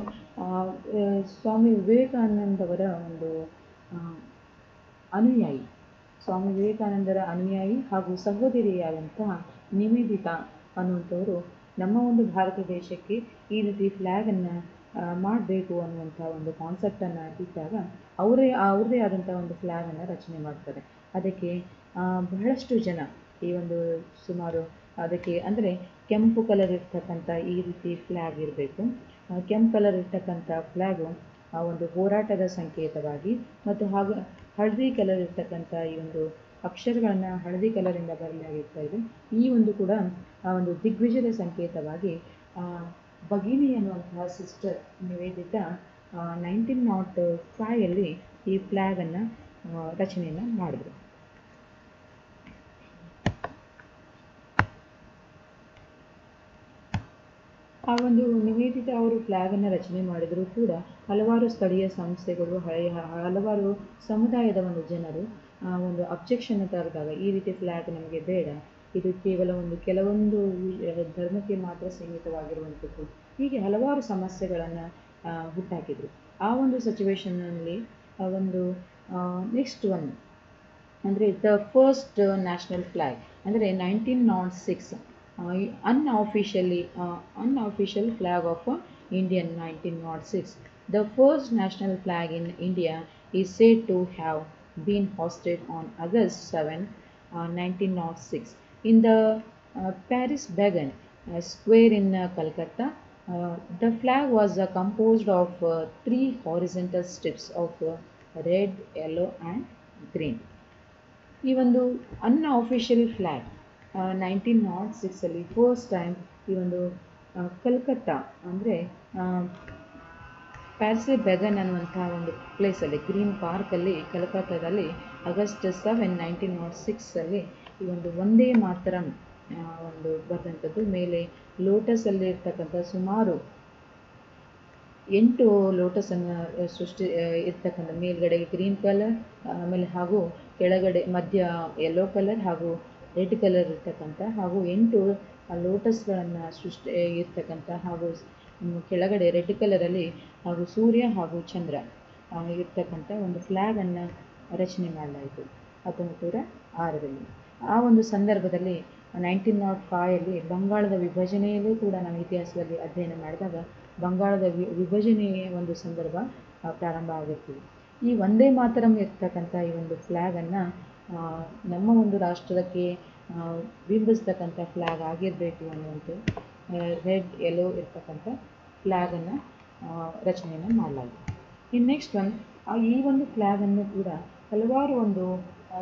ಸ್ವಾಮಿ ವಿವೇಕಾನಂದವರ ಒಂದು ಅನುಯಾಯಿ. ಸ್ವಾಮಿ ವಿವೇಕಾನಂದರ ಅನುಯಾಯಿ ಹಾಗೂ ಸಹೋದರಿಯಾದಂತಹ ನಿವೇದಿತಾ ಅನ್ನುವಂಥವರು ನಮ್ಮ ಒಂದು ಭಾರತ ದೇಶಕ್ಕೆ ಈ ರೀತಿ ಫ್ಲ್ಯಾಗನ್ನು ಮಾಡಬೇಕು ಅನ್ನುವಂಥ ಒಂದು ಕಾನ್ಸೆಪ್ಟನ್ನು ಇಟ್ಟಾಗ ಅವರೇ ಅವ್ರದ್ದೇ ಆದಂಥ ಒಂದು ಫ್ಲ್ಯಾಗನ್ನು ರಚನೆ ಮಾಡ್ತಾರೆ. ಅದಕ್ಕೆ ಬಹಳಷ್ಟು ಜನ ಈ ಒಂದು ಸುಮಾರು ಅದಕ್ಕೆ ಅಂದರೆ ಕೆಂಪು ಕಲರ್ ಇರ್ತಕ್ಕಂಥ ಈ ರೀತಿ ಫ್ಲ್ಯಾಗ್ ಇರಬೇಕು. ಕೆಂಪು ಕಲರ್ ಇರ್ತಕ್ಕಂಥ ಫ್ಲ್ಯಾಗು ಆ ಒಂದು ಹೋರಾಟದ ಸಂಕೇತವಾಗಿ ಮತ್ತು ಹಾಗೂ ಹಳದಿ ಕಲರ್ ಇರ್ತಕ್ಕಂಥ ಈ ಒಂದು ಅಕ್ಷರಗಳನ್ನು ಹಳದಿ ಕಲರಿಂದ ಬರಲಾಗಿರ್ತಾ ಇದೆ. ಈ ಒಂದು ಕೂಡ ಆ ಒಂದು ದಿಗ್ವಿಜಯದ ಸಂಕೇತವಾಗಿ ಭಗಿನಿ ಅನ್ನುವಂತಹ ಸಿಸ್ಟರ್ ನಿವೇದಿತ ನೈನ್ಟೀನ್ ನಾಟ್ ಫೈಯಲ್ಲಿ ಈ ಫ್ಲ್ಯಾಗನ್ನು ರಚನೆಯನ್ನು ಮಾಡಿದರು. ಆ ಒಂದು ನಿವೇದಿತ ಅವರು ಫ್ಲ್ಯಾಗನ್ನು ರಚನೆ ಮಾಡಿದರೂ ಕೂಡ ಹಲವಾರು ಸ್ಥಳೀಯ ಸಂಸ್ಥೆಗಳು, ಹಳೆಯ, ಹಲವಾರು ಸಮುದಾಯದ ಒಂದು ಜನರು ಒಂದು ಅಬ್ಜೆಕ್ಷನ್ ತರದಾಗ ಈ ರೀತಿ ಫ್ಲ್ಯಾಗ್ ನಮಗೆ ಬೇಡ. ಇದು ಕೇವಲ ಒಂದು ಕೆಲವೊಂದು ಧರ್ಮಕ್ಕೆ ಮಾತ್ರ ಸೀಮಿತವಾಗಿರುವಂಥದ್ದು. ಹೀಗೆ ಹಲವಾರು ಸಮಸ್ಯೆಗಳನ್ನು ಹುಟ್ಟಾಕಿದರು. ಆ ಒಂದು ಸಿಚುವೇಶನ್ನಲ್ಲಿ ಒಂದು ನೆಕ್ಸ್ಟ್ ಒನ್ ಅಂದರೆ ದ ಫಸ್ಟ್ ನ್ಯಾಷನಲ್ ಫ್ಲ್ಯಾಗ್ ಅಂದರೆ nineteen nought six unofficially unofficial flag of Indian nineteen nought six the first national flag in India is said to have been hoisted on August seven nineteen nought six in the uh, Paris Bagan uh, Square in uh, Calcutta. Uh, the flag was uh, composed of uh, three horizontal strips of uh, red, yellow and green. ಈ ಒಂದು unofficial flag nineteen not ಸಿಕ್ಸಲ್ಲಿ first time ಈ ಒಂದು ಕಲ್ಕತ್ತಾ ಅಂದರೆ ಪ್ಯಾರಿಸೆ ಬೆಗನ್ ಅನ್ನುವಂಥ ಒಂದು ಪ್ಲೇಸಲ್ಲಿ green ಪಾರ್ಕಲ್ಲಿ ಕಲ್ಕತ್ತಾದಲ್ಲಿ ಆಗಸ್ಟ್ ಸೆವೆನ್ ನೈನ್ಟೀನ್ ನಾಟ್ ಸಿಕ್ಸಲ್ಲಿ ಈ ಒಂದು ಒಂದೇ ಮಾತರಂ ಒಂದು ಬರೆದಂಥದ್ದು ಮೇಲೆ ಲೋಟಸಲ್ಲಿ ಇರ್ತಕ್ಕಂಥ ಸುಮಾರು ಎಂಟು ಲೋಟಸನ್ನು ಸೃಷ್ಟಿ ಇರ್ತಕ್ಕಂಥ ಮೇಲ್ಗಡೆ ಗ್ರೀನ್ ಕಲರ್, ಆಮೇಲೆ ಹಾಗೂ ಕೆಳಗಡೆ ಮಧ್ಯ ಯೆಲ್ಲೋ ಕಲರ್ ಹಾಗೂ ರೆಡ್ ಕಲರ್ ಇರ್ತಕ್ಕಂಥ ಹಾಗೂ ಎಂಟು ಲೋಟಸ್ಗಳನ್ನು ಸೃಷ್ಟಿ ಇರ್ತಕ್ಕಂಥ ಹಾಗೂ ಕೆಳಗಡೆ ರೆಡ್ ಕಲರಲ್ಲಿ ಹಾಗೂ ಸೂರ್ಯ ಹಾಗೂ ಚಂದ್ರ ಇರ್ತಕ್ಕಂಥ ಒಂದು ಫ್ಲ್ಯಾಗನ್ನು ರಚನೆ ಮಾಡಲಾಯಿತು. ಹತ್ತೊಂಬತ್ತು ನೂರ ಆರರಲ್ಲಿ. ಆ ಒಂದು ಸಂದರ್ಭದಲ್ಲಿ ನೈನ್ಟೀನ್ ನಾಟ್ ಫೈಯಲ್ಲಿ ಬಂಗಾಳದ ವಿಭಜನೆಯಲ್ಲೂ ಕೂಡ ನಾವು ಇತಿಹಾಸದಲ್ಲಿ ಅಧ್ಯಯನ ಮಾಡಿದಾಗ ಬಂಗಾಳದ ವಿಭಜನೆಯ ಒಂದು ಸಂದರ್ಭ ಪ್ರಾರಂಭ ಆಗಿರ್ತೀವಿ ಈ ಒಂದೇ ಮಾತರಂ ಇರ್ತಕ್ಕಂಥ ಈ ಒಂದು ಫ್ಲ್ಯಾಗನ್ನು ನಮ್ಮ ಒಂದು ರಾಷ್ಟ್ರಕ್ಕೆ ಬಿಂಬಿಸ್ತಕ್ಕಂಥ ಫ್ಲ್ಯಾಗ್ ಆಗಿರಬೇಕು ಅನ್ನುವಂಥ ರೆಡ್ ಯೆಲ್ಲೋ ಇರ್ತಕ್ಕಂಥ ಫ್ಲ್ಯಾಗನ್ನು ರಚನೆಯನ್ನು ಮಾಡಲಾಗಿದೆ. ಇನ್ನು ನೆಕ್ಸ್ಟ್ ಒನ್ ಈ ಒಂದು ಫ್ಲ್ಯಾಗನ್ನು ಕೂಡ ಹಲವಾರು ಒಂದು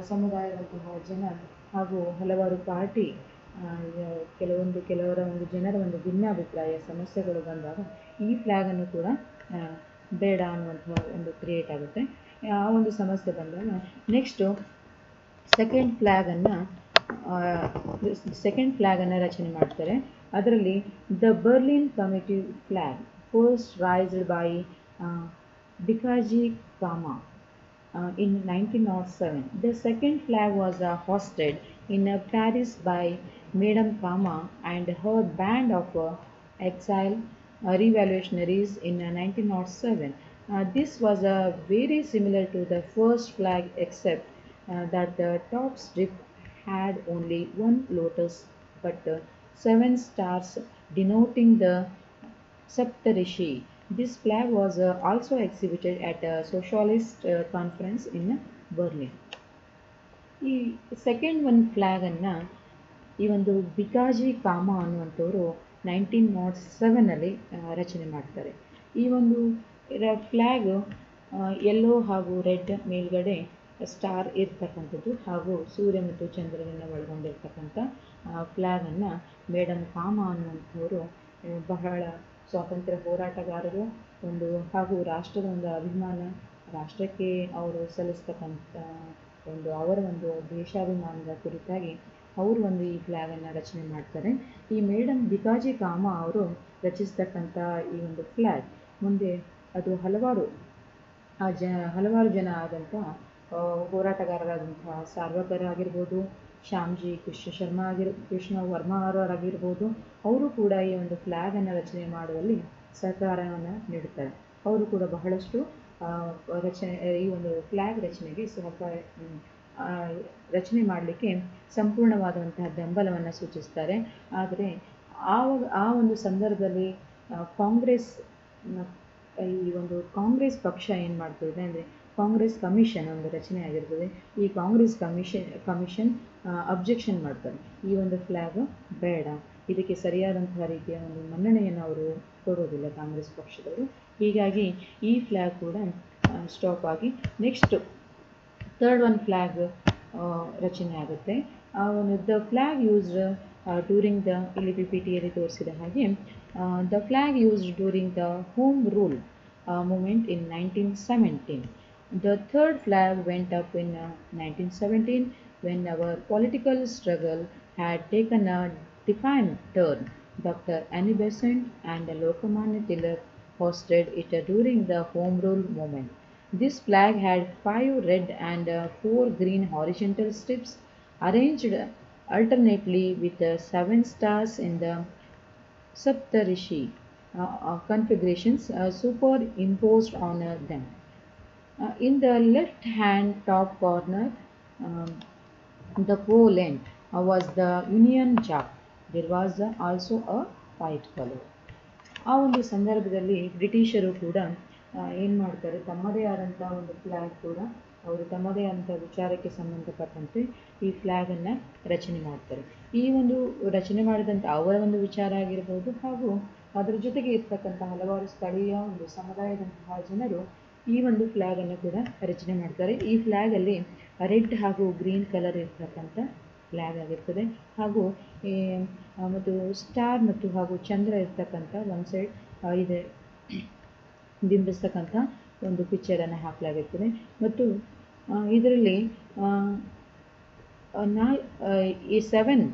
ಸಮುದಾಯದಂತಹ ಜನ ಹಾಗೂ ಹಲವಾರು ಪಾರ್ಟಿ ಕೆಲವೊಂದು, ಕೆಲವರ ಒಂದು ಜನರ ಒಂದು ಭಿನ್ನಾಭಿಪ್ರಾಯ, ಸಮಸ್ಯೆಗಳು ಬಂದಾಗ ಈ ಫ್ಲ್ಯಾಗನ್ನು ಕೂಡ ಬೇಡ ಅನ್ನುವಂಥ ಒಂದು ಕ್ರಿಯೇಟ್ ಆಗುತ್ತೆ. ಆ ಒಂದು ಸಮಸ್ಯೆ ಬಂದಾಗ ನೆಕ್ಸ್ಟು ಸೆಕೆಂಡ್ ಫ್ಲ್ಯಾಗನ್ನು ಸೆಕೆಂಡ್ ಫ್ಲ್ಯಾಗನ್ನು ರಚನೆ ಮಾಡ್ತಾರೆ. ಅದರಲ್ಲಿ the Berlin committee flag first raised by Bhikaji Cama in 1907. The second flag was uh, hosted in uh, Paris by Madame Kama and her band of uh, exile uh, revolutionaries in uh, 1907. Uh, this was uh, very similar to the first flag except uh, that the top strip had only one lotus but uh, seven stars denoting the Saptarishi. This flag was uh, also exhibited at a socialist uh, conference in Berlin. ಈ second ಒಂದು ಫ್ಲ್ಯಾಗನ್ನು ಈ ಒಂದು ಬಿಕಾಜಿ ಕಾಮ ಅನ್ನುವಂಥವರು nineteen not ಸೆವೆನಲ್ಲಿ ರಚನೆ ಮಾಡ್ತಾರೆ ಈ ಒಂದು ಫ್ಲ್ಯಾಗ್ ಯೆಲ್ಲೋ ಹಾಗೂ ರೆಡ್ ಮೇಲ್ಗಡೆ ಸ್ಟಾರ್ ಇರ್ತಕ್ಕಂಥದ್ದು ಹಾಗೂ ಸೂರ್ಯ ಮತ್ತು ಚಂದ್ರನನ್ನು ಒಳಗೊಂಡಿರ್ತಕ್ಕಂಥ ಫ್ಲ್ಯಾಗನ್ನು ಮೇಡಮ್ ಕಾಮ ಅನ್ನುವಂಥವರು ಬಹಳ ಸ್ವಾತಂತ್ರ್ಯ ಹೋರಾಟಗಾರರು, ಒಂದು ಹಾಗೂ ರಾಷ್ಟ್ರದ ಒಂದು ಅಭಿಮಾನ, ರಾಷ್ಟ್ರಕ್ಕೆ ಅವರು ಸಲ್ಲಿಸ್ತಕ್ಕಂಥ ಒಂದು ಅವರ ಒಂದು ದೇಶಾಭಿಮಾನದ ಕುರಿತಾಗಿ ಅವರು ಒಂದು ಈ ಫ್ಲ್ಯಾಗನ್ನು ರಚನೆ ಮಾಡ್ತಾರೆ. ಈ ಮೇಡಮ್ ಬಿಕಾಜಿ ಕಾಮ ಅವರು ರಚಿಸ್ತಕ್ಕಂಥ ಈ ಒಂದು ಫ್ಲ್ಯಾಗ್ ಮುಂದೆ ಅದು ಹಲವಾರು, ಆ ಜ, ಹಲವಾರು ಜನ ಆದಂಥ ಹೋರಾಟಗಾರರಾದಂತಹ ಸಾರ್ವಕರ್ ಆಗಿರ್ಬೋದು ಶ್ಯಾಮ್ಜಿ, ಕೃಷ್ಣ ಶರ್ಮಾ ಆಗಿರ್, ಕೃಷ್ಣ ವರ್ಮಾ ಅವರಾಗಿರ್ಬೋದು ಅವರು ಕೂಡ ಈ ಒಂದು ಫ್ಲ್ಯಾಗನ್ನು ರಚನೆ ಮಾಡುವಲ್ಲಿ ಸಹಕಾರವನ್ನು ನೀಡುತ್ತಾರೆ ಅವರು ಕೂಡ ಬಹಳಷ್ಟು ರಚನೆ ಈ ಒಂದು ಫ್ಲ್ಯಾಗ್ ರಚನೆಗೆ ಸಹಕಾರ ರಚನೆ ಮಾಡಲಿಕ್ಕೆ ಸಂಪೂರ್ಣವಾದಂತಹ ಬೆಂಬಲವನ್ನು ಸೂಚಿಸ್ತಾರೆ. ಆದರೆ, ಆವಾಗ, ಆ ಒಂದು ಸಂದರ್ಭದಲ್ಲಿ ಕಾಂಗ್ರೆಸ್ ಈ ಒಂದು ಕಾಂಗ್ರೆಸ್ ಪಕ್ಷ ಏನು ಮಾಡ್ತಿದೆ ಅಂದರೆ ಕಾಂಗ್ರೆಸ್ ಕಮಿಷನ್ ಒಂದು ರಚನೆ ಆಗಿರ್ತದೆ ಈ ಕಾಂಗ್ರೆಸ್ ಕಮಿಷನ್ ಕಮಿಷನ್ ಅಬ್ಜೆಕ್ಷನ್ ಮಾಡ್ತಾರೆ. ಈ ಒಂದು ಫ್ಲ್ಯಾಗ್ ಬೇಡ. ಇದಕ್ಕೆ ಸರಿಯಾದಂತಹ ರೀತಿಯ ಒಂದು ಮನ್ನಣೆಯನ್ನು ಅವರು ಕೊಡೋದಿಲ್ಲ ಕಾಂಗ್ರೆಸ್ ಪಕ್ಷದವರು. ಹೀಗಾಗಿ ಈ ಫ್ಲ್ಯಾಗ್ ಕೂಡ ಸ್ಟಾಪ್ ಆಗಿ ನೆಕ್ಸ್ಟ್ ಥರ್ಡ್ ಒನ್ ಫ್ಲ್ಯಾಗ್ ರಚನೆ ಆಗುತ್ತೆ. ಆ, ಒಂದು the flag used during the ಇಲ್ಲಿ ಪಿ ಪಿ ಟಿಯಲ್ಲಿ ತೋರಿಸಿದ ಹಾಗೆ the flag used during the home rule movement in nineteen seventeen The third flag went up in uh, 1917 when our political struggle had taken a defiant turn. Dr. Annie Besant and Lokamanya Tilak hosted it uh, during the Home Rule movement. This flag had five red and uh, four green horizontal strips arranged alternately with seven stars in the Saptarishi configurations superimposed on them. Uh, in the left hand top corner, um, the pole end uh, was the Union Jack. There was uh, also a white color. ಆ ಒಂದು ಸಂದರ್ಭದಲ್ಲಿ ಬ್ರಿಟಿಷರು ಕೂಡ ಏನು ಮಾಡ್ತಾರೆ ತಮ್ಮದೇ ಆದಂಥ ಒಂದು ಫ್ಲ್ಯಾಗ್ ಕೂಡ ಅವರು ತಮ್ಮದೇ ಆದಂಥ ವಿಚಾರಕ್ಕೆ ಸಂಬಂಧಪಟ್ಟಂತೆ ಈ ಫ್ಲ್ಯಾಗನ್ನು ರಚನೆ ಮಾಡ್ತಾರೆ ಈ ಒಂದು ರಚನೆ ಮಾಡಿದಂಥ ಅವರ ಒಂದು ವಿಚಾರ ಆಗಿರ್ಬೋದು ಹಾಗೂ ಅದರ ಜೊತೆಗೆ ಇರ್ತಕ್ಕಂಥ ಹಲವಾರು ಸ್ಥಳೀಯ ಒಂದು ಸಮುದಾಯದಂತಹ ಜನರು ಈ ಒಂದು ಫ್ಲ್ಯಾಗನ್ನು ಕೂಡ ರಚನೆ ಮಾಡ್ತಾರೆ. ಈ ಫ್ಲ್ಯಾಗಲ್ಲಿ ರೆಡ್ ಹಾಗೂ ಗ್ರೀನ್ ಕಲರ್ ಇರ್ತಕ್ಕಂಥ ಫ್ಲ್ಯಾಗ್ ಆಗಿರ್ತದೆ. ಹಾಗೂ ಮತ್ತು ಸ್ಟಾರ್ ಮತ್ತು ಹಾಗೂ ಚಂದ್ರ ಇರ್ತಕ್ಕಂಥ ಒಂದು ಸೈಡ್ ಇದೆ. ಬಿಂಬಿಸ್ತಕ್ಕಂಥ ಒಂದು ಪಿಕ್ಚರನ್ನು ಹಾಕಲಾಗಿರ್ತದೆ. ಮತ್ತು ಇದರಲ್ಲಿ ನಾ ಈ ಸೆವೆನ್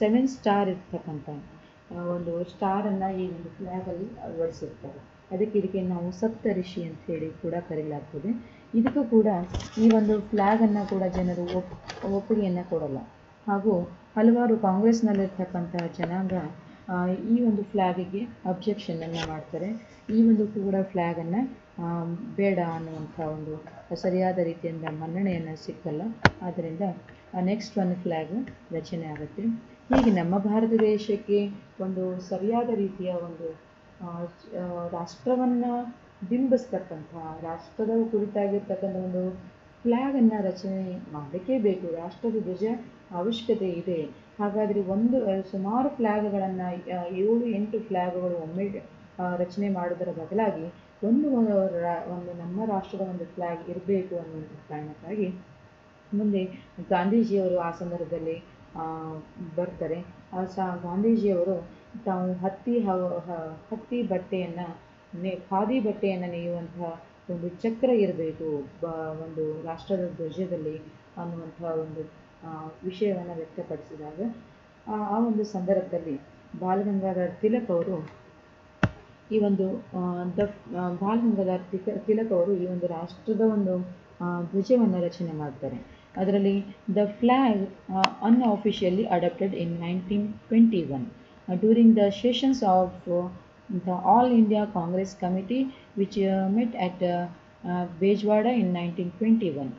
ಸೆವೆನ್ ಸ್ಟಾರ್ ಇರ್ತಕ್ಕಂಥ ಒಂದು ಒಂದು ಸ್ಟಾರನ್ನು ಈ ಒಂದು ಫ್ಲ್ಯಾಗಲ್ಲಿ ಅಳವಡಿಸಿರ್ತಾರೆ ಅದಕ್ಕೆ ಇದಕ್ಕೆ ನಾವು ಸಪ್ತಋಷಿ ಅಂತ ಹೇಳಿ ಕೂಡ ಕರೆಯಲಾಗ್ತದೆ ಇದಕ್ಕೂ ಕೂಡ ಈ ಒಂದು ಫ್ಲ್ಯಾಗನ್ನು ಕೂಡ ಜನರು ಒಪ್, ಒಪ್ಪಿಗೆಯನ್ನು ಕೊಡಲ್ಲ. ಹಾಗೂ ಹಲವಾರು ಕಾಂಗ್ರೆಸ್ನಲ್ಲಿರ್ತಕ್ಕಂತಹ ಜನಾಂಗ ಈ ಒಂದು ಫ್ಲ್ಯಾಗಿಗೆ ಅಬ್ಜೆಕ್ಷನನ್ನು ಮಾಡ್ತಾರೆ. ಈ ಒಂದು ಕೂಡ ಫ್ಲ್ಯಾಗನ್ನು ಬೇಡ ಅನ್ನುವಂಥ ಒಂದು ಸರಿಯಾದ ರೀತಿಯಿಂದ ಮನ್ನಣೆಯನ್ನು ಸಿಕ್ಕಲ್ಲ. ಆದ್ದರಿಂದ ನೆಕ್ಸ್ಟ್ ಒನ್ ಫ್ಲ್ಯಾಗ್ ರಚನೆ ಆಗುತ್ತೆ. ಹೀಗೆ ನಮ್ಮ ಭಾರತ ದೇಶಕ್ಕೆ ಒಂದು ಸರಿಯಾದ ರೀತಿಯ ಒಂದು ರಾಷ್ಟ್ರವನ್ನು ಬಿಂಬಿಸ್ತಕ್ಕಂಥ ರಾಷ್ಟ್ರದ ಕುರಿತಾಗಿರ್ತಕ್ಕಂಥ ಒಂದು ಫ್ಲ್ಯಾಗನ್ನು ರಚನೆ ಮಾಡಲಿಕ್ಕೇ ಬೇಕು. ರಾಷ್ಟ್ರದ ಧ್ವಜ ಅವಶ್ಯಕತೆ ಇದೆ. ಹಾಗಾದರೆ ಒಂದು ಸುಮಾರು ಫ್ಲ್ಯಾಗ್ಗಳನ್ನು ಏಳು, ಎಂಟು ಫ್ಲ್ಯಾಗ್ಗಳು ಒಮ್ಮೆ ರಚನೆ ಮಾಡೋದರ ಬದಲಾಗಿ ಒಂದು ಒಂದು ನಮ್ಮ ರಾಷ್ಟ್ರದ ಒಂದು ಫ್ಲ್ಯಾಗ್ ಇರಬೇಕು ಅನ್ನುವಂಥ ಕಾರಣಕ್ಕಾಗಿ ಮುಂದೆ ಗಾಂಧೀಜಿಯವರು ಆ ಸಂದರ್ಭದಲ್ಲಿ ಬರ್ತಾರೆ. ಆ ಗಾಂಧೀಜಿಯವರು ತಾವು ಹತ್ತಿ ಹತ್ತಿ ಬಟ್ಟೆಯನ್ನು ನೆ ಖಾದಿ ಬಟ್ಟೆಯನ್ನು ನೇಯುವಂತಹ ಒಂದು ಚಕ್ರ ಇರಬೇಕು. ಬ ಒಂದು ರಾಷ್ಟ್ರದ ಧ್ವಜದಲ್ಲಿ ಅನ್ನುವಂಥ ಒಂದು ವಿಷಯವನ್ನು ವ್ಯಕ್ತಪಡಿಸಿದಾಗ ಆ ಒಂದು ಸಂದರ್ಭದಲ್ಲಿ ಬಾಲಗಂಗಾಧರ್ ತಿಲಕ್ ಅವರು ಈ ಒಂದು ದ ಆ, ಬಾಲ್ ಗಂಗಾಧರ್ ತಿಕ ತಿಲಕ್ ಅವರು ಈ ಒಂದು ರಾಷ್ಟ್ರದ ಒಂದು ಧ್ವಜವನ್ನು ರಚನೆ ಮಾಡ್ತಾರೆ. ಅದರಲ್ಲಿ the flag unofficially adopted in nineteen twenty one. Uh, during the sessions of uh, the All India Congress Committee which uh, met at uh, Bejwada in 1921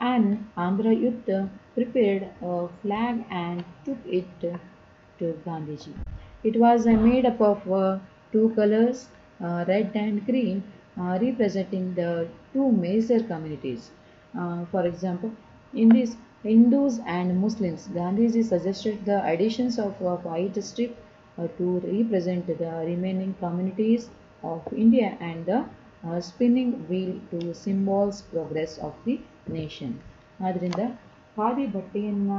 and Andhra prepared a flag and took it to Gandhiji. It was made up of two colors, red and green, representing the two major communities. for example, in this Hindus and Muslims, Gandhiji suggested the additions of a white strip uh, to represent the remaining communities of India and the uh, spinning wheel to symbols progress of the nation. ಆದ್ದರಿಂದ ಖಾದಿ ಬಟ್ಟೆಯನ್ನು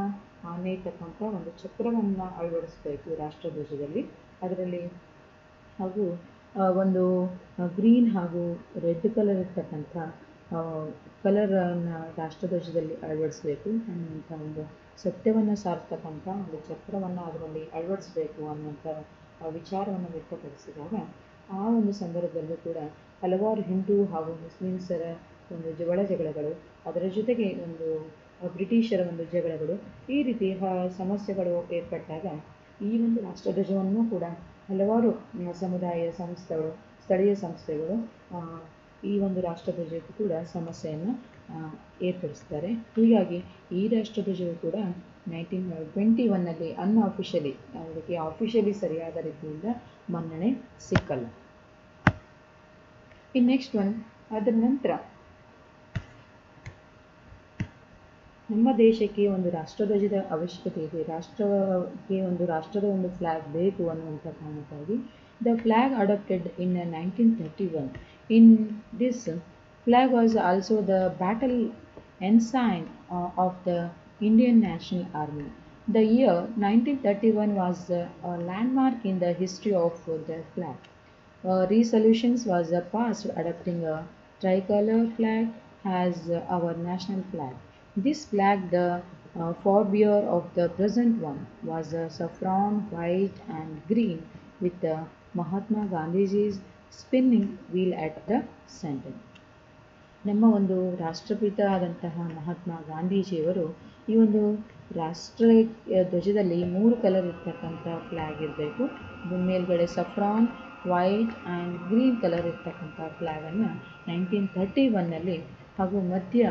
ನೇಯ್ತಕ್ಕಂಥ ಒಂದು ಚಕ್ರವನ್ನು ಅಳವಡಿಸಬೇಕು ರಾಷ್ಟ್ರಧ್ವಜದಲ್ಲಿ ಅದರಲ್ಲಿ ಹಾಗೂ ಒಂದು green ಹಾಗೂ red colour ಇರ್ತಕ್ಕಂಥ ಕಲರನ್ನು ರಾಷ್ಟ್ರಧ್ವಜದಲ್ಲಿ ಅಳವಡಿಸಬೇಕು ಅನ್ನುವಂಥ ಒಂದು ಸತ್ಯವನ್ನು ಸಾರ್ತಕ್ಕಂಥ ಒಂದು ಚಕ್ರವನ್ನು ಅದರಲ್ಲಿ ಅಳವಡಿಸಬೇಕು ಅನ್ನುವಂಥ ವಿಚಾರವನ್ನು ವ್ಯಕ್ತಪಡಿಸಿದಾಗ ಆ ಒಂದು ಸಂದರ್ಭದಲ್ಲೂ ಕೂಡ ಹಲವಾರು ಹಿಂದೂ ಹಾಗೂ ಮುಸ್ಲಿಮ್ಸರ ಒಂದು ಜಗಳ ಜಗಳಗಳು, ಅದರ ಜೊತೆಗೆ ಒಂದು ಬ್ರಿಟಿಷರ ಒಂದು ಜಗಳಗಳು ಈ ರೀತಿ ಸಮಸ್ಯೆಗಳು ಏರ್ಪಟ್ಟಾಗ ಈ ಒಂದು ರಾಷ್ಟ್ರಧ್ವಜವನ್ನು ಕೂಡ ಹಲವಾರು ಸಮುದಾಯ ಸಂಸ್ಥೆಗಳು, ಸ್ಥಳೀಯ ಸಂಸ್ಥೆಗಳು ಈ ಒಂದು ರಾಷ್ಟ್ರಧ್ವಜಕ್ಕೂ ಕೂಡ ಸಮಸ್ಯೆಯನ್ನು ಏರ್ಪಡಿಸ್ತಾರೆ ಹೀಗಾಗಿ ಈ ರಾಷ್ಟ್ರಧ್ವಜವು ಕೂಡ ನೈನ್ಟೀನ್ ಟ್ವೆಂಟಿ ಒನ್ನಲ್ಲಿ ಅನ್ಅಫಿಷಿಯಲಿ ಅದಕ್ಕೆ ಆಫಿಷಿಯಲಿ ಸರಿಯಾದ ರೀತಿಯಿಂದ ಮನ್ನಣೆ ಸಿಕ್ಕಲ್ಲ. ಇನ್ನು ನೆಕ್ಸ್ಟ್ ಒನ್ ಅದರ ನಂತರ ನಮ್ಮ ದೇಶಕ್ಕೆ ಒಂದು ರಾಷ್ಟ್ರಧ್ವಜದ ಅವಶ್ಯಕತೆ ಇದೆ. ರಾಷ್ಟ್ರಕ್ಕೆ ಒಂದು ರಾಷ್ಟ್ರದ ಒಂದು ಫ್ಲ್ಯಾಗ್ ಬೇಕು ಅನ್ನುವಂಥ ಕಾರಣಕ್ಕಾಗಿ the flag adopted in nineteen thirty one In this flag was also the battle ensign uh, of the Indian National Army. The year 1931 was uh, a landmark in the history of the flag. Uh, resolutions was uh, passed adopting a tricolor flag as our national flag. This flag, the uh, forebear of the present one, was saffron, white and green with Mahatma Gandhi's spinning wheel at the centre ನಮ್ಮ ಒಂದು ರಾಷ್ಟ್ರಪಿತ ಆದಂತಹ ಮಹಾತ್ಮ ಗಾಂಧೀಜಿಯವರು ಈ ಒಂದು ರಾಷ್ಟ್ರ ಧ್ವಜದಲ್ಲಿ ಮೂರು colour ಇರ್ತಕ್ಕಂಥ ಫ್ಲ್ಯಾಗ್ ಇರಬೇಕು. ಮೇಲ್ಗಡೆ saffron white and green colour ಇರ್ತಕ್ಕಂಥ ಫ್ಲ್ಯಾಗನ್ನು ನೈನ್ಟೀನ್ ಥರ್ಟಿ ಒನ್ನಲ್ಲಿ ಹಾಗೂ ಮಧ್ಯ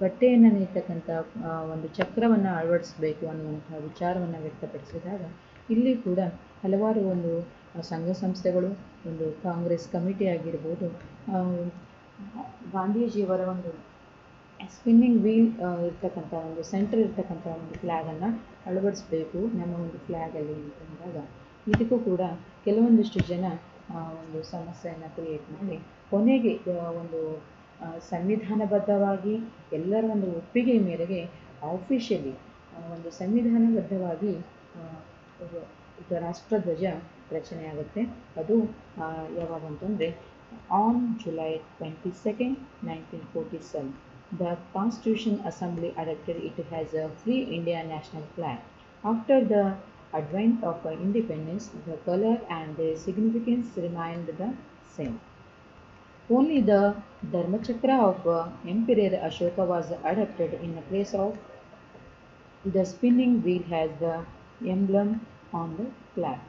ಬಟ್ಟೆಯನ್ನು ನೀಡ್ತಕ್ಕಂಥ ಒಂದು ಚಕ್ರವನ್ನು ಅಳವಡಿಸಬೇಕು ಅನ್ನುವಂಥ ವಿಚಾರವನ್ನು ವ್ಯಕ್ತಪಡಿಸಿದಾಗ ಇಲ್ಲಿ ಕೂಡ ಹಲವಾರು ಒಂದು ಸಂಘ ಸಂಸ್ಥೆಗಳು, ಒಂದು ಕಾಂಗ್ರೆಸ್ ಕಮಿಟಿ ಆಗಿರ್ಬೋದು ಗಾಂಧೀಜಿಯವರ ಒಂದು ಸ್ಪಿನ್ನಿಂಗ್ ವೀಲ್ ಇರ್ತಕ್ಕಂಥ ಒಂದು ಸೆಂಟರ್ ಇರ್ತಕ್ಕಂಥ ಒಂದು ಫ್ಲ್ಯಾಗನ್ನು ಅಳವಡಿಸ್ಬೇಕು, ನಮ್ಮ ಒಂದು ಫ್ಲ್ಯಾಗಲ್ಲಿ ಅಂತಂದಾಗ ಇದಕ್ಕೂ ಕೂಡ ಕೆಲವೊಂದಿಷ್ಟು ಜನ ಒಂದು ಸಮಸ್ಯೆಯನ್ನು ಕ್ರಿಯೇಟ್ ಮಾಡಿ, ಕೊನೆಗೆ ಒಂದು ಸಂವಿಧಾನಬದ್ಧವಾಗಿ, ಎಲ್ಲರ ಒಂದು ಒಪ್ಪಿಗೆ ಮೇರೆಗೆ ಆಫಿಷಿಯಲಿ ಒಂದು ಸಂವಿಧಾನಬದ್ಧವಾಗಿ ರಾಷ್ಟ್ರಧ್ವಜ ರಚನೆಯಾಗುತ್ತೆ ಅದು ಯಾವಾಗ ಅಂತಂದರೆ on July twenty second nineteen forty seven the Constitution Assembly adopted it as a free India national flag. After the advent of uh, independence, the color and their significance remained the same. Only the Dharmachakra of uh, Emperor Ashoka was adopted in the place of the spinning wheel as the emblem on the flag.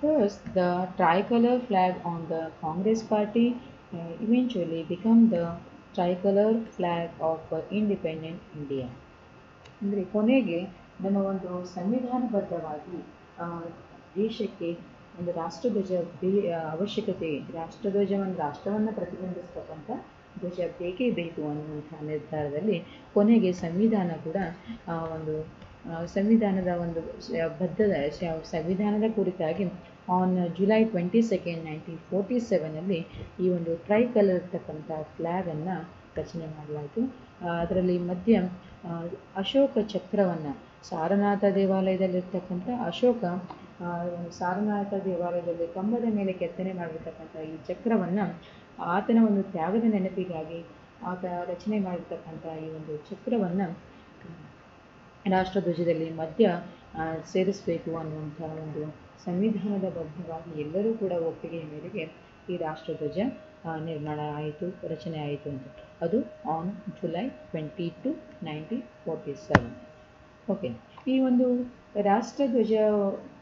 Thus, the tricolor flag on the Congress party uh, eventually became the tricolour flag of independent India ಅಂದರೆ ಕೊನೆಗೆ ನಮ್ಮ ಒಂದು ಸಂವಿಧಾನಬದ್ಧವಾಗಿ ದೇಶಕ್ಕೆ ಒಂದು ರಾಷ್ಟ್ರಧ್ವಜ ಅವಶ್ಯಕತೆ ಅವಶ್ಯಕತೆ ರಾಷ್ಟ್ರಧ್ವಜವನ್ನು ರಾಷ್ಟ್ರವನ್ನು ಪ್ರತಿಬಿಂಬಿಸ್ತಕ್ಕಂಥ ಧ್ವಜ ಬೇಕೇ ಬೇಕು ಅನ್ನುವಂಥ ನಿರ್ಧಾರದಲ್ಲಿ ಕೊನೆಗೆ ಸಂವಿಧಾನ ಕೂಡ ಒಂದು ಸಂವಿಧಾನದ ಒಂದು ಬದ್ಧದ ಸಂವಿಧಾನದ ಕುರಿತಾಗಿ on July twenty second nineteen forty ಸೆವೆನಲ್ಲಿ ಈ ಒಂದು ಟ್ರೈ ಕಲರ್ ಇರ್ತಕ್ಕಂಥ ಫ್ಲ್ಯಾಗನ್ನು ರಚನೆ ಮಾಡಲಾಯಿತು. ಅದರಲ್ಲಿ ಮಧ್ಯ ಅಶೋಕ ಚಕ್ರವನ್ನು ಸಾರನಾಥ ದೇವಾಲಯದಲ್ಲಿರ್ತಕ್ಕಂಥ ಅಶೋಕ ಸಾರನಾಥ ದೇವಾಲಯದಲ್ಲಿ ಕಂಬದ ಮೇಲೆ ಕೆತ್ತನೆ ಮಾಡಿರ್ತಕ್ಕಂಥ ಈ ಚಕ್ರವನ್ನು ಆತನ ಒಂದು ತ್ಯಾಗದ ನೆನಪಿಗಾಗಿ ಆತ ರಚನೆ ಮಾಡಿರ್ತಕ್ಕಂಥ ಈ ಒಂದು ಚಕ್ರವನ್ನು ರಾಷ್ಟ್ರಧ್ವಜದಲ್ಲಿ ಮಧ್ಯ ಸೇರಿಸಬೇಕು ಅನ್ನುವಂಥ ಒಂದು ಸಂವಿಧಾನದ ಬದ್ಧವಾಗಿ ಎಲ್ಲರೂ ಕೂಡ ಒಪ್ಪಿಗೆಯ ಮೇರೆಗೆ ಈ ರಾಷ್ಟ್ರಧ್ವಜ ನಿರ್ಮಾಣ ಆಯಿತು, ರಚನೆ ಆಯಿತು ಅಂತ. ಅದು on July twenty two nineteen forty seven okay ಈ ಒಂದು ರಾಷ್ಟ್ರಧ್ವಜ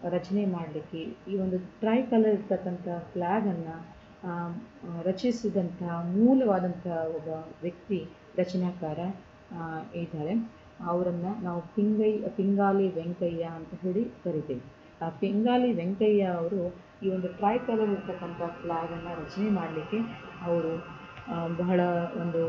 ರಚನೆ ಮಾಡಲಿಕ್ಕೆ ಈ ಒಂದು ಟ್ರೈ ಕಲರ್ ಇರ್ತಕ್ಕಂಥ ಫ್ಲ್ಯಾಗನ್ನು ರಚಿಸಿದಂತಹ ಮೂಲವಾದಂಥ ಒಬ್ಬ ವ್ಯಕ್ತಿ ರಚನಾಕಾರ ಇದ್ದಾರೆ ಅವರನ್ನು ನಾವು ಪಿಂಗೈ, ಪಿಂಗಾಲಿ ವೆಂಕಯ್ಯ ಅಂತ ಹೇಳಿ ಕರಿತೀವಿ. ಆ ಪಿಂಗಾಲಿ ವೆಂಕಯ್ಯ ಅವರು ಈ ಒಂದು ಟ್ರೈ ಕಲರ್ ಇರ್ತಕ್ಕಂಥ ಫ್ಲ್ಯಾಗನ್ನು ರಚನೆ ಮಾಡಲಿಕ್ಕೆ ಅವರು ಬಹಳ ಒಂದು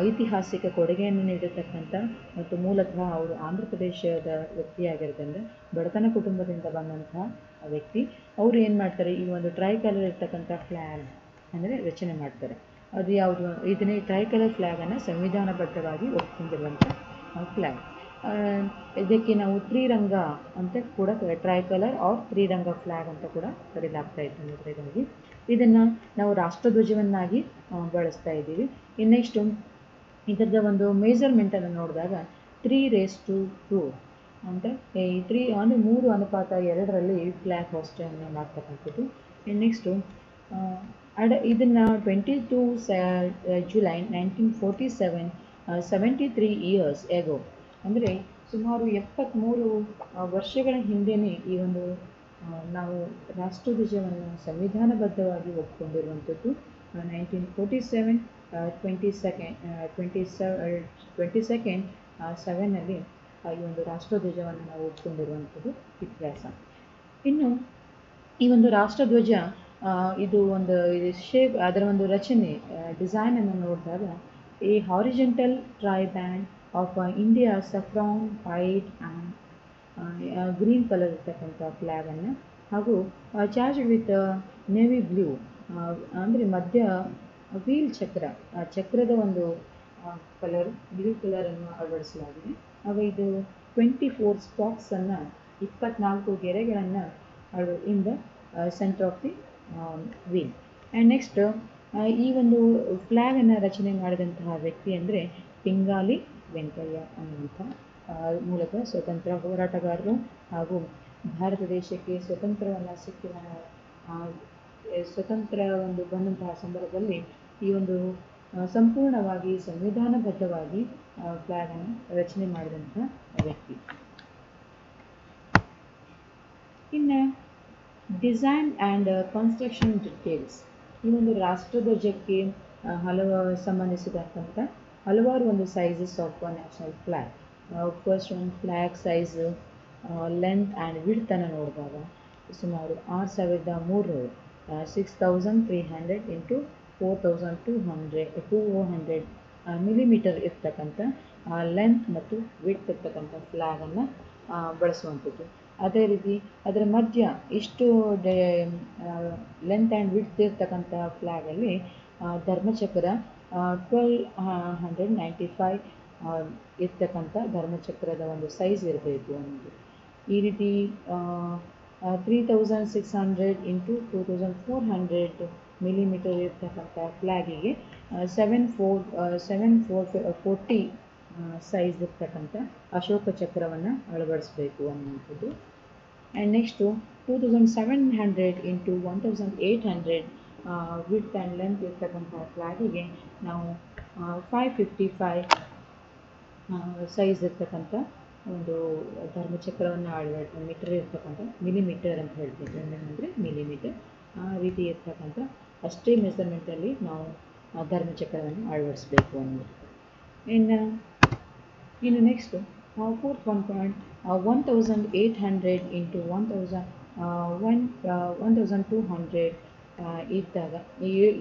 ಐತಿಹಾಸಿಕ ಕೊಡುಗೆಯನ್ನು ನೀಡಿರ್ತಕ್ಕಂಥ ಮತ್ತು ಮೂಲತಃ ಅವರು ಆಂಧ್ರ ಪ್ರದೇಶದ ವ್ಯಕ್ತಿಯಾಗಿರೋದ್ರಿಂದ ಬಡತನ ಕುಟುಂಬದಿಂದ ಬಂದಂತಹ ವ್ಯಕ್ತಿ. ಅವರು ಏನು ಮಾಡ್ತಾರೆ? ಈ ಒಂದು ಟ್ರೈ ಕಲರ್ ಇರ್ತಕ್ಕಂಥ ಫ್ಲ್ಯಾಗ್ ಅಂದರೆ ರಚನೆ ಮಾಡ್ತಾರೆ. ಅದು ಯಾವುದು? ಇದನ್ನೇ ಟ್ರೈ ಕಲರ್ ಫ್ಲ್ಯಾಗನ್ನು ಸಂವಿಧಾನಬದ್ಧವಾಗಿ ಒಪ್ಕೊಂಡಿರುವಂಥ ಫ್ಲ್ಯಾಗ್ ಇದಕ್ಕೆ ನಾವು ತ್ರಿರಂಗ ಅಂತ ಕೂಡ tricolour or Tiranga flag ಅಂತ ಕೂಡ ಕರೀಲಾಗ್ತಾ ಇತ್ತು ಮೊದಲನೇದಾಗಿ ಇದನ್ನು ನಾವು ರಾಷ್ಟ್ರಧ್ವಜವನ್ನಾಗಿ ಬಳಸ್ತಾ ಇದ್ದೀವಿ. ಇನ್ನು ನೆಕ್ಸ್ಟು ಇದರದ ಒಂದು ಮೇಜರ್ಮೆಂಟನ್ನು ನೋಡಿದಾಗ ತ್ರೀ ರೇಸ್ ಟು ಟೂ ಅಂದರೆ ಈ ತ್ರೀ ಅಂದರೆ ಮೂರು ಅನುಪಾತ ಎರಡರಲ್ಲಿ ಫ್ಲ್ಯಾಗ್ ಹೋಸ್ಟನ್ನು ಮಾಡ್ತಕ್ಕಂಥದ್ದು. ನೆಕ್ಸ್ಟು ಅಡ, ಇದನ್ನು ಟ್ವೆಂಟಿ ಟೂ ಸ, July nineteen forty seven seventy three years ago ಅಂದರೆ ಸುಮಾರು ಎಪ್ಪತ್ತ್ಮೂರು ವರ್ಷಗಳ ಹಿಂದೆಯೇ ಈ ಒಂದು ನಾವು ರಾಷ್ಟ್ರಧ್ವಜವನ್ನು ಸಂವಿಧಾನಬದ್ಧವಾಗಿ ಒಪ್ಪಿಕೊಂಡಿರುವಂಥದ್ದು nineteen forty seven twenty second twenty ಸೆವ್ twenty second ಸೆವೆನ್ನಲ್ಲಿ ಈ ಒಂದು ರಾಷ್ಟ್ರಧ್ವಜವನ್ನು ನಾವು ಒಪ್ಪಿಕೊಂಡಿರುವಂಥದ್ದು ಇತಿಹಾಸ. ಇನ್ನು ಈ ಒಂದು ರಾಷ್ಟ್ರಧ್ವಜ ಇದು ಒಂದು ಶೇಪ್ ಅದರ ಒಂದು ರಚನೆ ಡಿಸೈನನ್ನು ನೋಡಿದಾಗ ಈ horizontal triband of India saffron white and green colour ಇರ್ತಕ್ಕಂಥ ಫ್ಲ್ಯಾಗನ್ನು ಹಾಗೂ ಚಾರ್ಜ್ ವಿತ್ ನೇವಿ ಬ್ಲೂ ಅಂದರೆ ಮಧ್ಯ ವೀಲ್ ಚಕ್ರ, ಆ, ಚಕ್ರದ ಒಂದು ಕಲರ್ ಬ್ಲೂ ಕಲರನ್ನು ಅಳವಡಿಸಲಾಗಿದೆ. ಆಗ ಇದು ಟ್ವೆಂಟಿ ಫೋರ್ ಸ್ಪಾಕ್ಸನ್ನು ಇಪ್ಪತ್ನಾಲ್ಕು ಗೆರೆಗಳನ್ನು ಅಳು in the centre of the wheel and next ಈ ಒಂದು ಫ್ಲ್ಯಾಗನ್ನು ರಚನೆ ಮಾಡಿದಂತಹ ವ್ಯಕ್ತಿ ಅಂದರೆ ಪಿಂಗಾಲಿ ವೆಂಕಯ್ಯ ಅನ್ನುವಂಥ ಮೂಲಕ ಸ್ವತಂತ್ರ ಹೋರಾಟಗಾರರು ಹಾಗೂ ಭಾರತ ದೇಶಕ್ಕೆ ಸ್ವತಂತ್ರವನ್ನು ಸಿಕ್ಕಿದ ಸ್ವತಂತ್ರ ಒಂದು ಬಂದಂತಹ ಸಂದರ್ಭದಲ್ಲಿ ಈ ಒಂದು ಸಂಪೂರ್ಣವಾಗಿ ಸಂವಿಧಾನಬದ್ಧವಾಗಿ ಫ್ಲ್ಯಾಗನ್ನು ರಚನೆ ಮಾಡಿದಂತಹ ವ್ಯಕ್ತಿ. ಇನ್ನು ಡಿಸೈನ್ ಆ್ಯಂಡ್ ಕನ್ಸ್ಟ್ರಕ್ಷನ್ ಡಿಟೇಲ್ಸ್ ಈ ಒಂದು ರಾಷ್ಟ್ರಧ್ವಜಕ್ಕೆ ಹಲವು ಸಂಬಂಧಿಸಿದಂಥ ಹಲವಾರು ಒಂದು sizes of national flag first ಒಂದು ಫ್ಲ್ಯಾಗ್ ಸೈಜು ಲೆಂತ್ ಆ್ಯಂಡ್ ವಿಡ್ತನ್ನು ನೋಡಿದಾಗ ಸುಮಾರು ಆರು ಸಾವಿರದ ಮೂರು six thousand three hundred into four thousand two hundred two hundred millimetre ಇರ್ತಕ್ಕಂಥ ಲೆಂತ್ ಮತ್ತು ವಿಡ್ತ್ ಇರ್ತಕ್ಕಂಥ ಫ್ಲ್ಯಾಗನ್ನು ಬಳಸುವಂಥದ್ದು. ಅದೇ ರೀತಿ ಅದರ ಮಧ್ಯ ಇಷ್ಟು ಲೆಂತ್ ಆ್ಯಂಡ್ ವಿಡ್ತ್ ಇರ್ತಕ್ಕಂಥ ಫ್ಲ್ಯಾಗಲ್ಲಿ ಧರ್ಮಚಕ್ರ ಟ್ವೆಲ್ ಹಂಡ್ರೆಡ್ ನೈಂಟಿ ಫೈವ್ ಇರ್ತಕ್ಕಂಥ ಧರ್ಮಚಕ್ರದ ಒಂದು ಸೈಜ್ ಇರಬೇಕು ಅನ್ನೋದು ಈ ರೀತಿ three thousand six hundred into two thousand four hundred millimetre ಇರ್ತಕ್ಕಂಥ ಫ್ಲ್ಯಾಗಿಗೆ seven four seven four forty size ಇರ್ತಕ್ಕಂಥ ಅಶೋಕ ಚಕ್ರವನ್ನು ಅಳವಡಿಸ್ಬೇಕು ಅನ್ನುವಂಥದ್ದು. And next two thousand seven hundred into one thousand eight hundred width and length ಇರ್ತಕ್ಕಂಥ ಫ್ಲಾಗಿಗೆ ನಾವು ಫೈವ್ ಫಿಫ್ಟಿ ಫೈವ್ ಸೈಜ್ ಇರ್ತಕ್ಕಂಥ ಒಂದು ಧರ್ಮಚಕ್ರವನ್ನು ಅಳವಡಿಸ ಮೀಟರ್ ಇರ್ತಕ್ಕಂಥ ಮಿಲಿಮೀಟರ್ ಅಂತ ಹೇಳ್ತೀವಿ. ಅಂದರೆ ಮಿಲಿಮೀಟರ್ ಆ ರೀತಿ ಇರ್ತಕ್ಕಂಥ ಅಷ್ಟೇ ಮೆಸರ್ಮೆಂಟಲ್ಲಿ ನಾವು ಧರ್ಮಚಕ್ರವನ್ನು ಅಳವಡಿಸಬೇಕು ಅನ್ನೋದು ಇನ್ನು ಇನ್ನು next fourth one point one thousand eight hundred into one thousand one one thousand two hundred ಇದ್ದಾಗ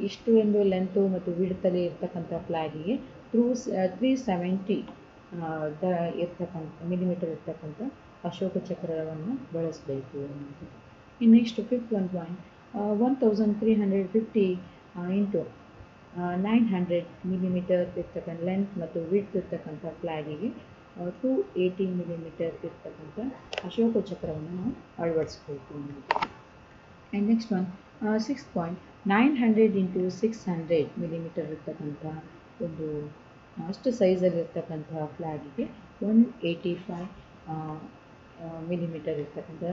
ಇಷ್ಟು ಒಂದು ಲೆಂತು ಮತ್ತು ವಿಡ್ತಲ್ಲಿ ಇರ್ತಕ್ಕಂಥ ಫ್ಲ್ಯಾಗಿಗೆ ತ್ರೂ ತ್ರೀ ಸೆವೆಂಟಿ ದ ಇರ್ತಕ್ಕಂಥ ಮಿಲಿಮೀಟರ್ ಇರ್ತಕ್ಕಂಥ ಅಶೋಕ ಚಕ್ರವನ್ನು ಬಳಸಬೇಕು ಇನ್ನು next fifth one point one thousand three hundred fifty into nine hundred millimetre ಇರ್ತಕ್ಕಂಥ ಲೆಂತ್ ಮತ್ತು ವಿಡ್ತ್ ಇರ್ತಕ್ಕಂಥ ಫ್ಲ್ಯಾಗಿಗೆ ಟು ಏಯ್ಟಿ ಮಿಲಿಮೀಟರ್ ಇರ್ತಕ್ಕಂಥ ಅಶೋಕ ಚಕ್ರವನ್ನು ನಾವು ಅಳವಡಿಸ್ಬೇಕು and next one six point nine hundred into six hundred millimetre ಇರ್ತಕ್ಕಂಥ ಒಂದು ಅಷ್ಟು ಸೈಜಲ್ಲಿರ್ತಕ್ಕಂಥ ಫ್ಲಾಗಿಗೆ ಒನ್ ಏಯ್ಟಿ ಫೈವ್ ಮಿಲಿಮೀಟರ್ ಇರ್ತಕ್ಕಂಥ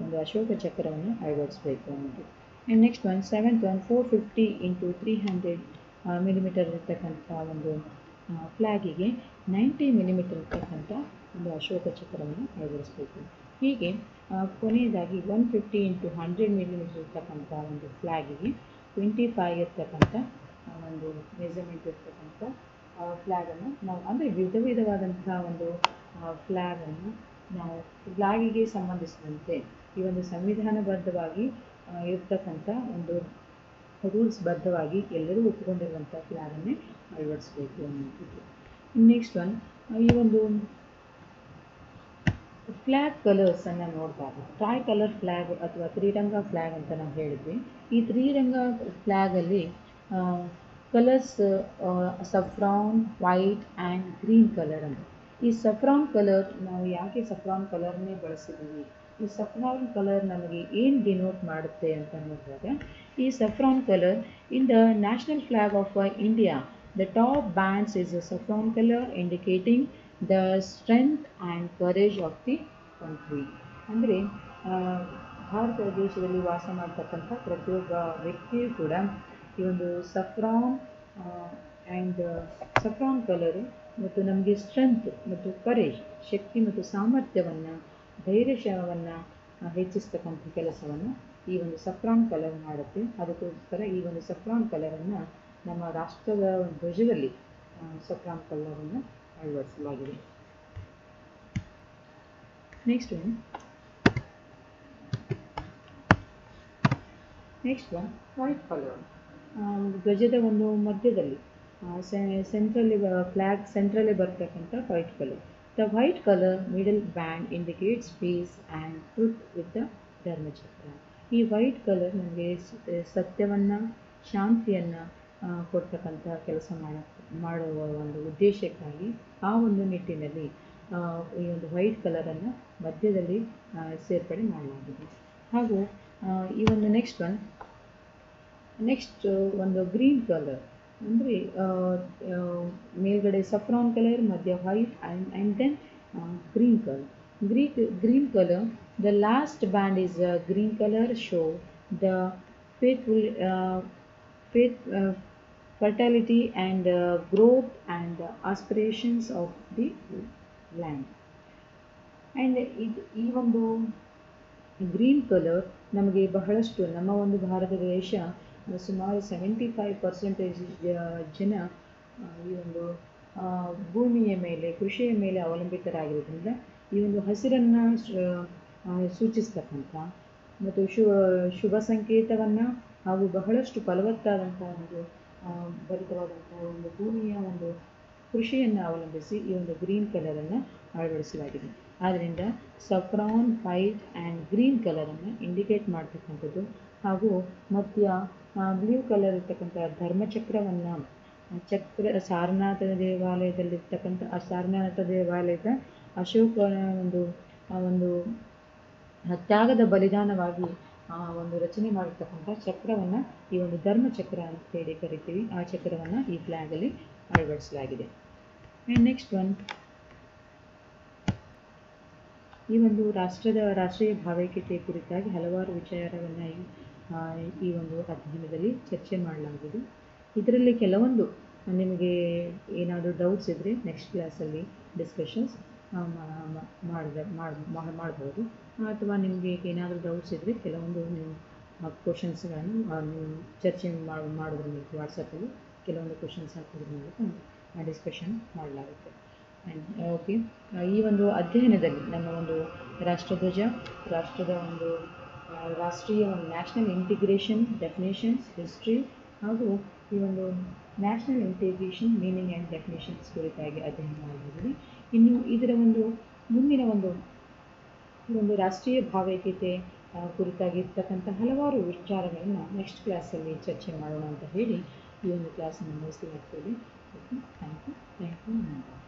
ಒಂದು ಅಶೋಕ ಚಕ್ರವನ್ನು ಅಳವಡಿಸ್ಬೇಕು ಅನ್ನೋದು. And next one seventh one four fifty into three hundred millimetre ಇರ್ತಕ್ಕಂಥ ಒಂದು ಫ್ಲ್ಯಾಗಿಗೆ ನೈಂಟಿ ಮಿಲಿಮೀಟರ್ ಇರ್ತಕ್ಕಂಥ ಒಂದು ಅಶೋಕ ಚಕ್ರವನ್ನು ಅಳವಡಿಸಬೇಕು. ಹೀಗೆ ಕೊನೆಯದಾಗಿ one fifty into hundred millimetre ಇರ್ತಕ್ಕಂಥ ಒಂದು ಫ್ಲ್ಯಾಗಿಗೆ ಟ್ವೆಂಟಿ ಫೈವ್ ಇರ್ತಕ್ಕಂಥ ಒಂದು ಮೆಜರ್ಮೆಂಟ್ ಇರ್ತಕ್ಕಂಥ ಫ್ಲ್ಯಾಗನ್ನು ನಾವು, ಅಂದರೆ ವಿಧ ವಿಧವಾದಂಥ ಒಂದು ಫ್ಲ್ಯಾಗನ್ನು ನಾವು ಫ್ಲ್ಯಾಗಿಗೆ ಸಂಬಂಧಿಸಿದಂತೆ ಈ ಒಂದು ಸಂವಿಧಾನಬದ್ಧವಾಗಿ ಇರ್ತಕ್ಕಂಥ ಒಂದು ರೂಲ್ಸ್ ಬದ್ಧವಾಗಿ ಎಲ್ಲರೂ ಒಪ್ಪಿಕೊಂಡಿರುವಂಥ ಫ್ಲ್ಯಾಗನ್ನೇ ಅಳವಡಿಸ್ಬೇಕು ಅನ್ನೋದು ನೆಕ್ಸ್ಟ್ ಒನ್ ಈ ಒಂದು ಫ್ಲ್ಯಾಗ್ ಕಲರ್ಸನ್ನು ನೋಡಿದಾಗ ಟ್ರೈ ಕಲರ್ ಫ್ಲ್ಯಾಗ್ ಅಥವಾ ತ್ರಿರಂಗ ಫ್ಲ್ಯಾಗ್ ಅಂತ ನಾವು ಹೇಳಿದ್ವಿ. ಈ Tiranga ಫ್ಲ್ಯಾಗಲ್ಲಿ colours saffron white and green colour ಅಂತ. ಈ ಸಫ್ರಾನ್ ಕಲರ್ ನಾವು ಯಾಕೆ ಸಫ್ರಾನ್ ಕಲರ್ನೇ ಬಳಸಿದ್ದೀವಿ? ಈ ಸಫ್ರಾನ್ ಕಲರ್ ನಮಗೆ ಏನು ಡಿನೋಟ್ ಮಾಡುತ್ತೆ ಅಂತ ನೋಡಿದಾಗ ಈ saffron colour in the national flag of India the top bands is a saffron colour indicating the strength and courage of the country ಅಂದರೆ ಭಾರತ ದೇಶದಲ್ಲಿ ವಾಸ ಮಾಡ್ತಕ್ಕಂಥ ಪ್ರತಿಯೊಬ್ಬ ವ್ಯಕ್ತಿಯೂ ಕೂಡ ಈ ಒಂದು ಸಫ್ರಾನ್ ಆ್ಯಂಡ್ ಸಫ್ರಾನ್ ಕಲರು ಮತ್ತು ನಮಗೆ ಸ್ಟ್ರೆಂತ್ ಮತ್ತು ಕರೇಜ್ ಶಕ್ತಿ ಮತ್ತು ಸಾಮರ್ಥ್ಯವನ್ನು, ಧೈರ್ಯಶವನ್ನು ಹೆಚ್ಚಿಸ್ತಕ್ಕಂಥ ಕೆಲಸವನ್ನು ಈ ಒಂದು ಸಫ್ರಾನ್ ಕಲರ್ ಮಾಡುತ್ತೆ. ಅದಕ್ಕೋಸ್ಕರ ಈ ಒಂದು ಸಫ್ರಾನ್ ಕಲರನ್ನು ನಮ್ಮ ರಾಷ್ಟ್ರದ ಧ್ವಜದಲ್ಲಿ ಸಫ್ರಾನ್ ಕಲರನ್ನು ಅಳವಡಿಸಲಾಗಿದೆ. Next one next one white colour ಧ್ವಜದ ಒಂದು ಮಧ್ಯದಲ್ಲಿ ಸೆಂಟ್ರಲ್ಲಿ ಫ್ಲ್ಯಾಗ್ ಸೆಂಟ್ರಲ್ಲೇ ಬರ್ತಕ್ಕಂಥ white colour the white colour middle band indicates peace and truth with the Dharmachakra ಈ ವೈಟ್ ಕಲರ್ ನಮಗೆ ಸತ್ಯವನ್ನು, ಶಾಂತಿಯನ್ನು ಕೊಡ್ತಕ್ಕಂಥ ಕೆಲಸ ಮಾಡ, ಮಾಡುವ ಒಂದು ಉದ್ದೇಶಕ್ಕಾಗಿ ಆ ಒಂದು ನಿಟ್ಟಿನಲ್ಲಿ ಈ ಒಂದು ವೈಟ್ ಕಲರನ್ನು ಮಧ್ಯದಲ್ಲಿ ಸೇರ್ಪಡೆ ಮಾಡಲಾಗಿದೆ. ಹಾಗೂ ಈ ಒಂದು ನೆಕ್ಸ್ಟ್ ಒನ್, ನೆಕ್ಸ್ಟ್ ಒಂದು ಗ್ರೀನ್ ಕಲರ್, ಅಂದರೆ ಮೇಲ್ಗಡೆ ಸಫ್ರಾನ್ ಕಲರ್ ಮಧ್ಯ white and and then green colour green green colour the last band is green colour show the faithful faith fertility and uh, growth and uh, aspirations of the land. And ಇದು ಈ ಒಂದು green colour ನಮಗೆ ಬಹಳಷ್ಟು ನಮ್ಮ ಒಂದು ಭಾರತ ದೇಶ ಸುಮಾರು seventy five percentage ಜನ ಈ ಒಂದು ಭೂಮಿಯ ಮೇಲೆ ಕೃಷಿಯ ಮೇಲೆ ಅವಲಂಬಿತರಾಗಿರೋದ್ರಿಂದ ಈ ಒಂದು ಹಸಿರನ್ನು ಸೂಚಿಸ್ತಕ್ಕಂಥ ಮತ್ತು ಶುಭ ಶುಭ ಸಂಕೇತವನ್ನು ಹಾಗೂ ಬಹಳಷ್ಟು ಫಲವತ್ತಾದಂಥ ಒಂದು ಭರಿತವಾದಂಥ ಒಂದು ಭೂಮಿಯ ಒಂದು ಕೃಷಿಯನ್ನು ಅವಲಂಬಿಸಿ ಈ ಒಂದು ಗ್ರೀನ್ ಕಲರನ್ನು ಅಳವಡಿಸಲಾಗಿದೆ. ಆದ್ದರಿಂದ ಸಫ್ರಾನ್ ವೈಟ್ ಆ್ಯಂಡ್ ಗ್ರೀನ್ ಕಲರನ್ನು ಇಂಡಿಕೇಟ್ ಮಾಡ್ತಕ್ಕಂಥದ್ದು ಹಾಗೂ ಮಧ್ಯ ಬ್ಲೂ ಕಲರ್ ಇರ್ತಕ್ಕಂಥ ಧರ್ಮಚಕ್ರವನ್ನು ಚಕ್ರ, ಸಾರನಾಥ ದೇವಾಲಯದಲ್ಲಿರ್ತಕ್ಕಂಥ ಆ ಸಾರನಾಥ ದೇವಾಲಯದ ಅಶೋಕನ ಒಂದು, ಆ ಒಂದು ತ್ಯಾಗದ ಬಲಿದಾನವಾಗಿ, ಆ ಒಂದು ರಚನೆ ಮಾಡಿರ್ತಕ್ಕಂಥ ಚಕ್ರವನ್ನು ಈ ಒಂದು ಧರ್ಮ ಚಕ್ರ ಅಂತ ಹೇಳಿ ಕರಿತೀವಿ. ಆ ಚಕ್ರವನ್ನು ಈ ಫ್ಲ್ಯಾಗಲ್ಲಿ ಅಳವಡಿಸಲಾಗಿದೆ. ಅಂಡ್ ನೆಕ್ಸ್ಟ್ ಒನ್ ಈ ಒಂದು ರಾಷ್ಟ್ರದ ರಾಷ್ಟ್ರೀಯ ಭಾವೈಕ್ಯತೆ ಕುರಿತಾಗಿ ಹಲವಾರು ವಿಚಾರವನ್ನು ಈ ಒಂದು ಅಧ್ಯಯನದಲ್ಲಿ ಚರ್ಚೆ ಮಾಡಲಾಗಿದೆ ಇದರಲ್ಲಿ ಕೆಲವೊಂದು ನಿಮಗೆ ಏನಾದರೂ ಡೌಟ್ಸ್ ಇದ್ದರೆ ನೆಕ್ಸ್ಟ್ ಕ್ಲಾಸಲ್ಲಿ ಡಿಸ್ಕಷನ್ಸ್ ಮಾಡಿದ ಮಾಡ್ಬೋದು. ಅಥವಾ ನಿಮಗೆ ಏನಾದರೂ ಡೌಟ್ಸ್ ಇದ್ದರೆ ಕೆಲವೊಂದು ನೀವು ಕ್ವಶನ್ಸ್ಗಳನ್ನು ಚರ್ಚೆ ಮಾಡಿ ಮಾಡೋದ್ರ ಮೂಲಕ ವಾಟ್ಸಪ್ಪಲ್ಲಿ ಕೆಲವೊಂದು ಕ್ವಶನ್ಸ್ ಹಾಕೋದ್ರ ಮೂಲಕ ಡಿಸ್ಕಷನ್ ಮಾಡಲಾಗುತ್ತೆ. ಓಕೆ ಈ ಒಂದು ಅಧ್ಯಯನದಲ್ಲಿ ನಮ್ಮ ಒಂದು ರಾಷ್ಟ್ರಧ್ವಜ, ರಾಷ್ಟ್ರದ ಒಂದು ರಾಷ್ಟ್ರೀಯ ಒಂದು ನ್ಯಾಷನಲ್ ಇಂಟಿಗ್ರೇಷನ್ ಡೆಫಿನೇಷನ್ಸ್ ಹಿಸ್ಟ್ರಿ ಹಾಗೂ ಈ ಒಂದು national integration meaning and definitions ಕುರಿತಾಗಿ ಅಧ್ಯಯನ ಮಾಡಿದ್ದೀವಿ ಇನ್ನು ಇದರ ಒಂದು ಮುಂದಿನ ಒಂದು ಒಂದು ರಾಷ್ಟ್ರೀಯ ಭಾವೈಕ್ಯತೆ ಕುರಿತಾಗಿರ್ತಕ್ಕಂಥ ಹಲವಾರು ವಿಚಾರಗಳನ್ನು ನೆಕ್ಸ್ಟ್ ಕ್ಲಾಸಲ್ಲಿ ಚರ್ಚೆ ಮಾಡೋಣ ಅಂತ ಹೇಳಿ ಈ ಒಂದು ಕ್ಲಾಸನ್ನು ಮುಗಿಸಲಾಗ್ತದೆ okay thank you thank you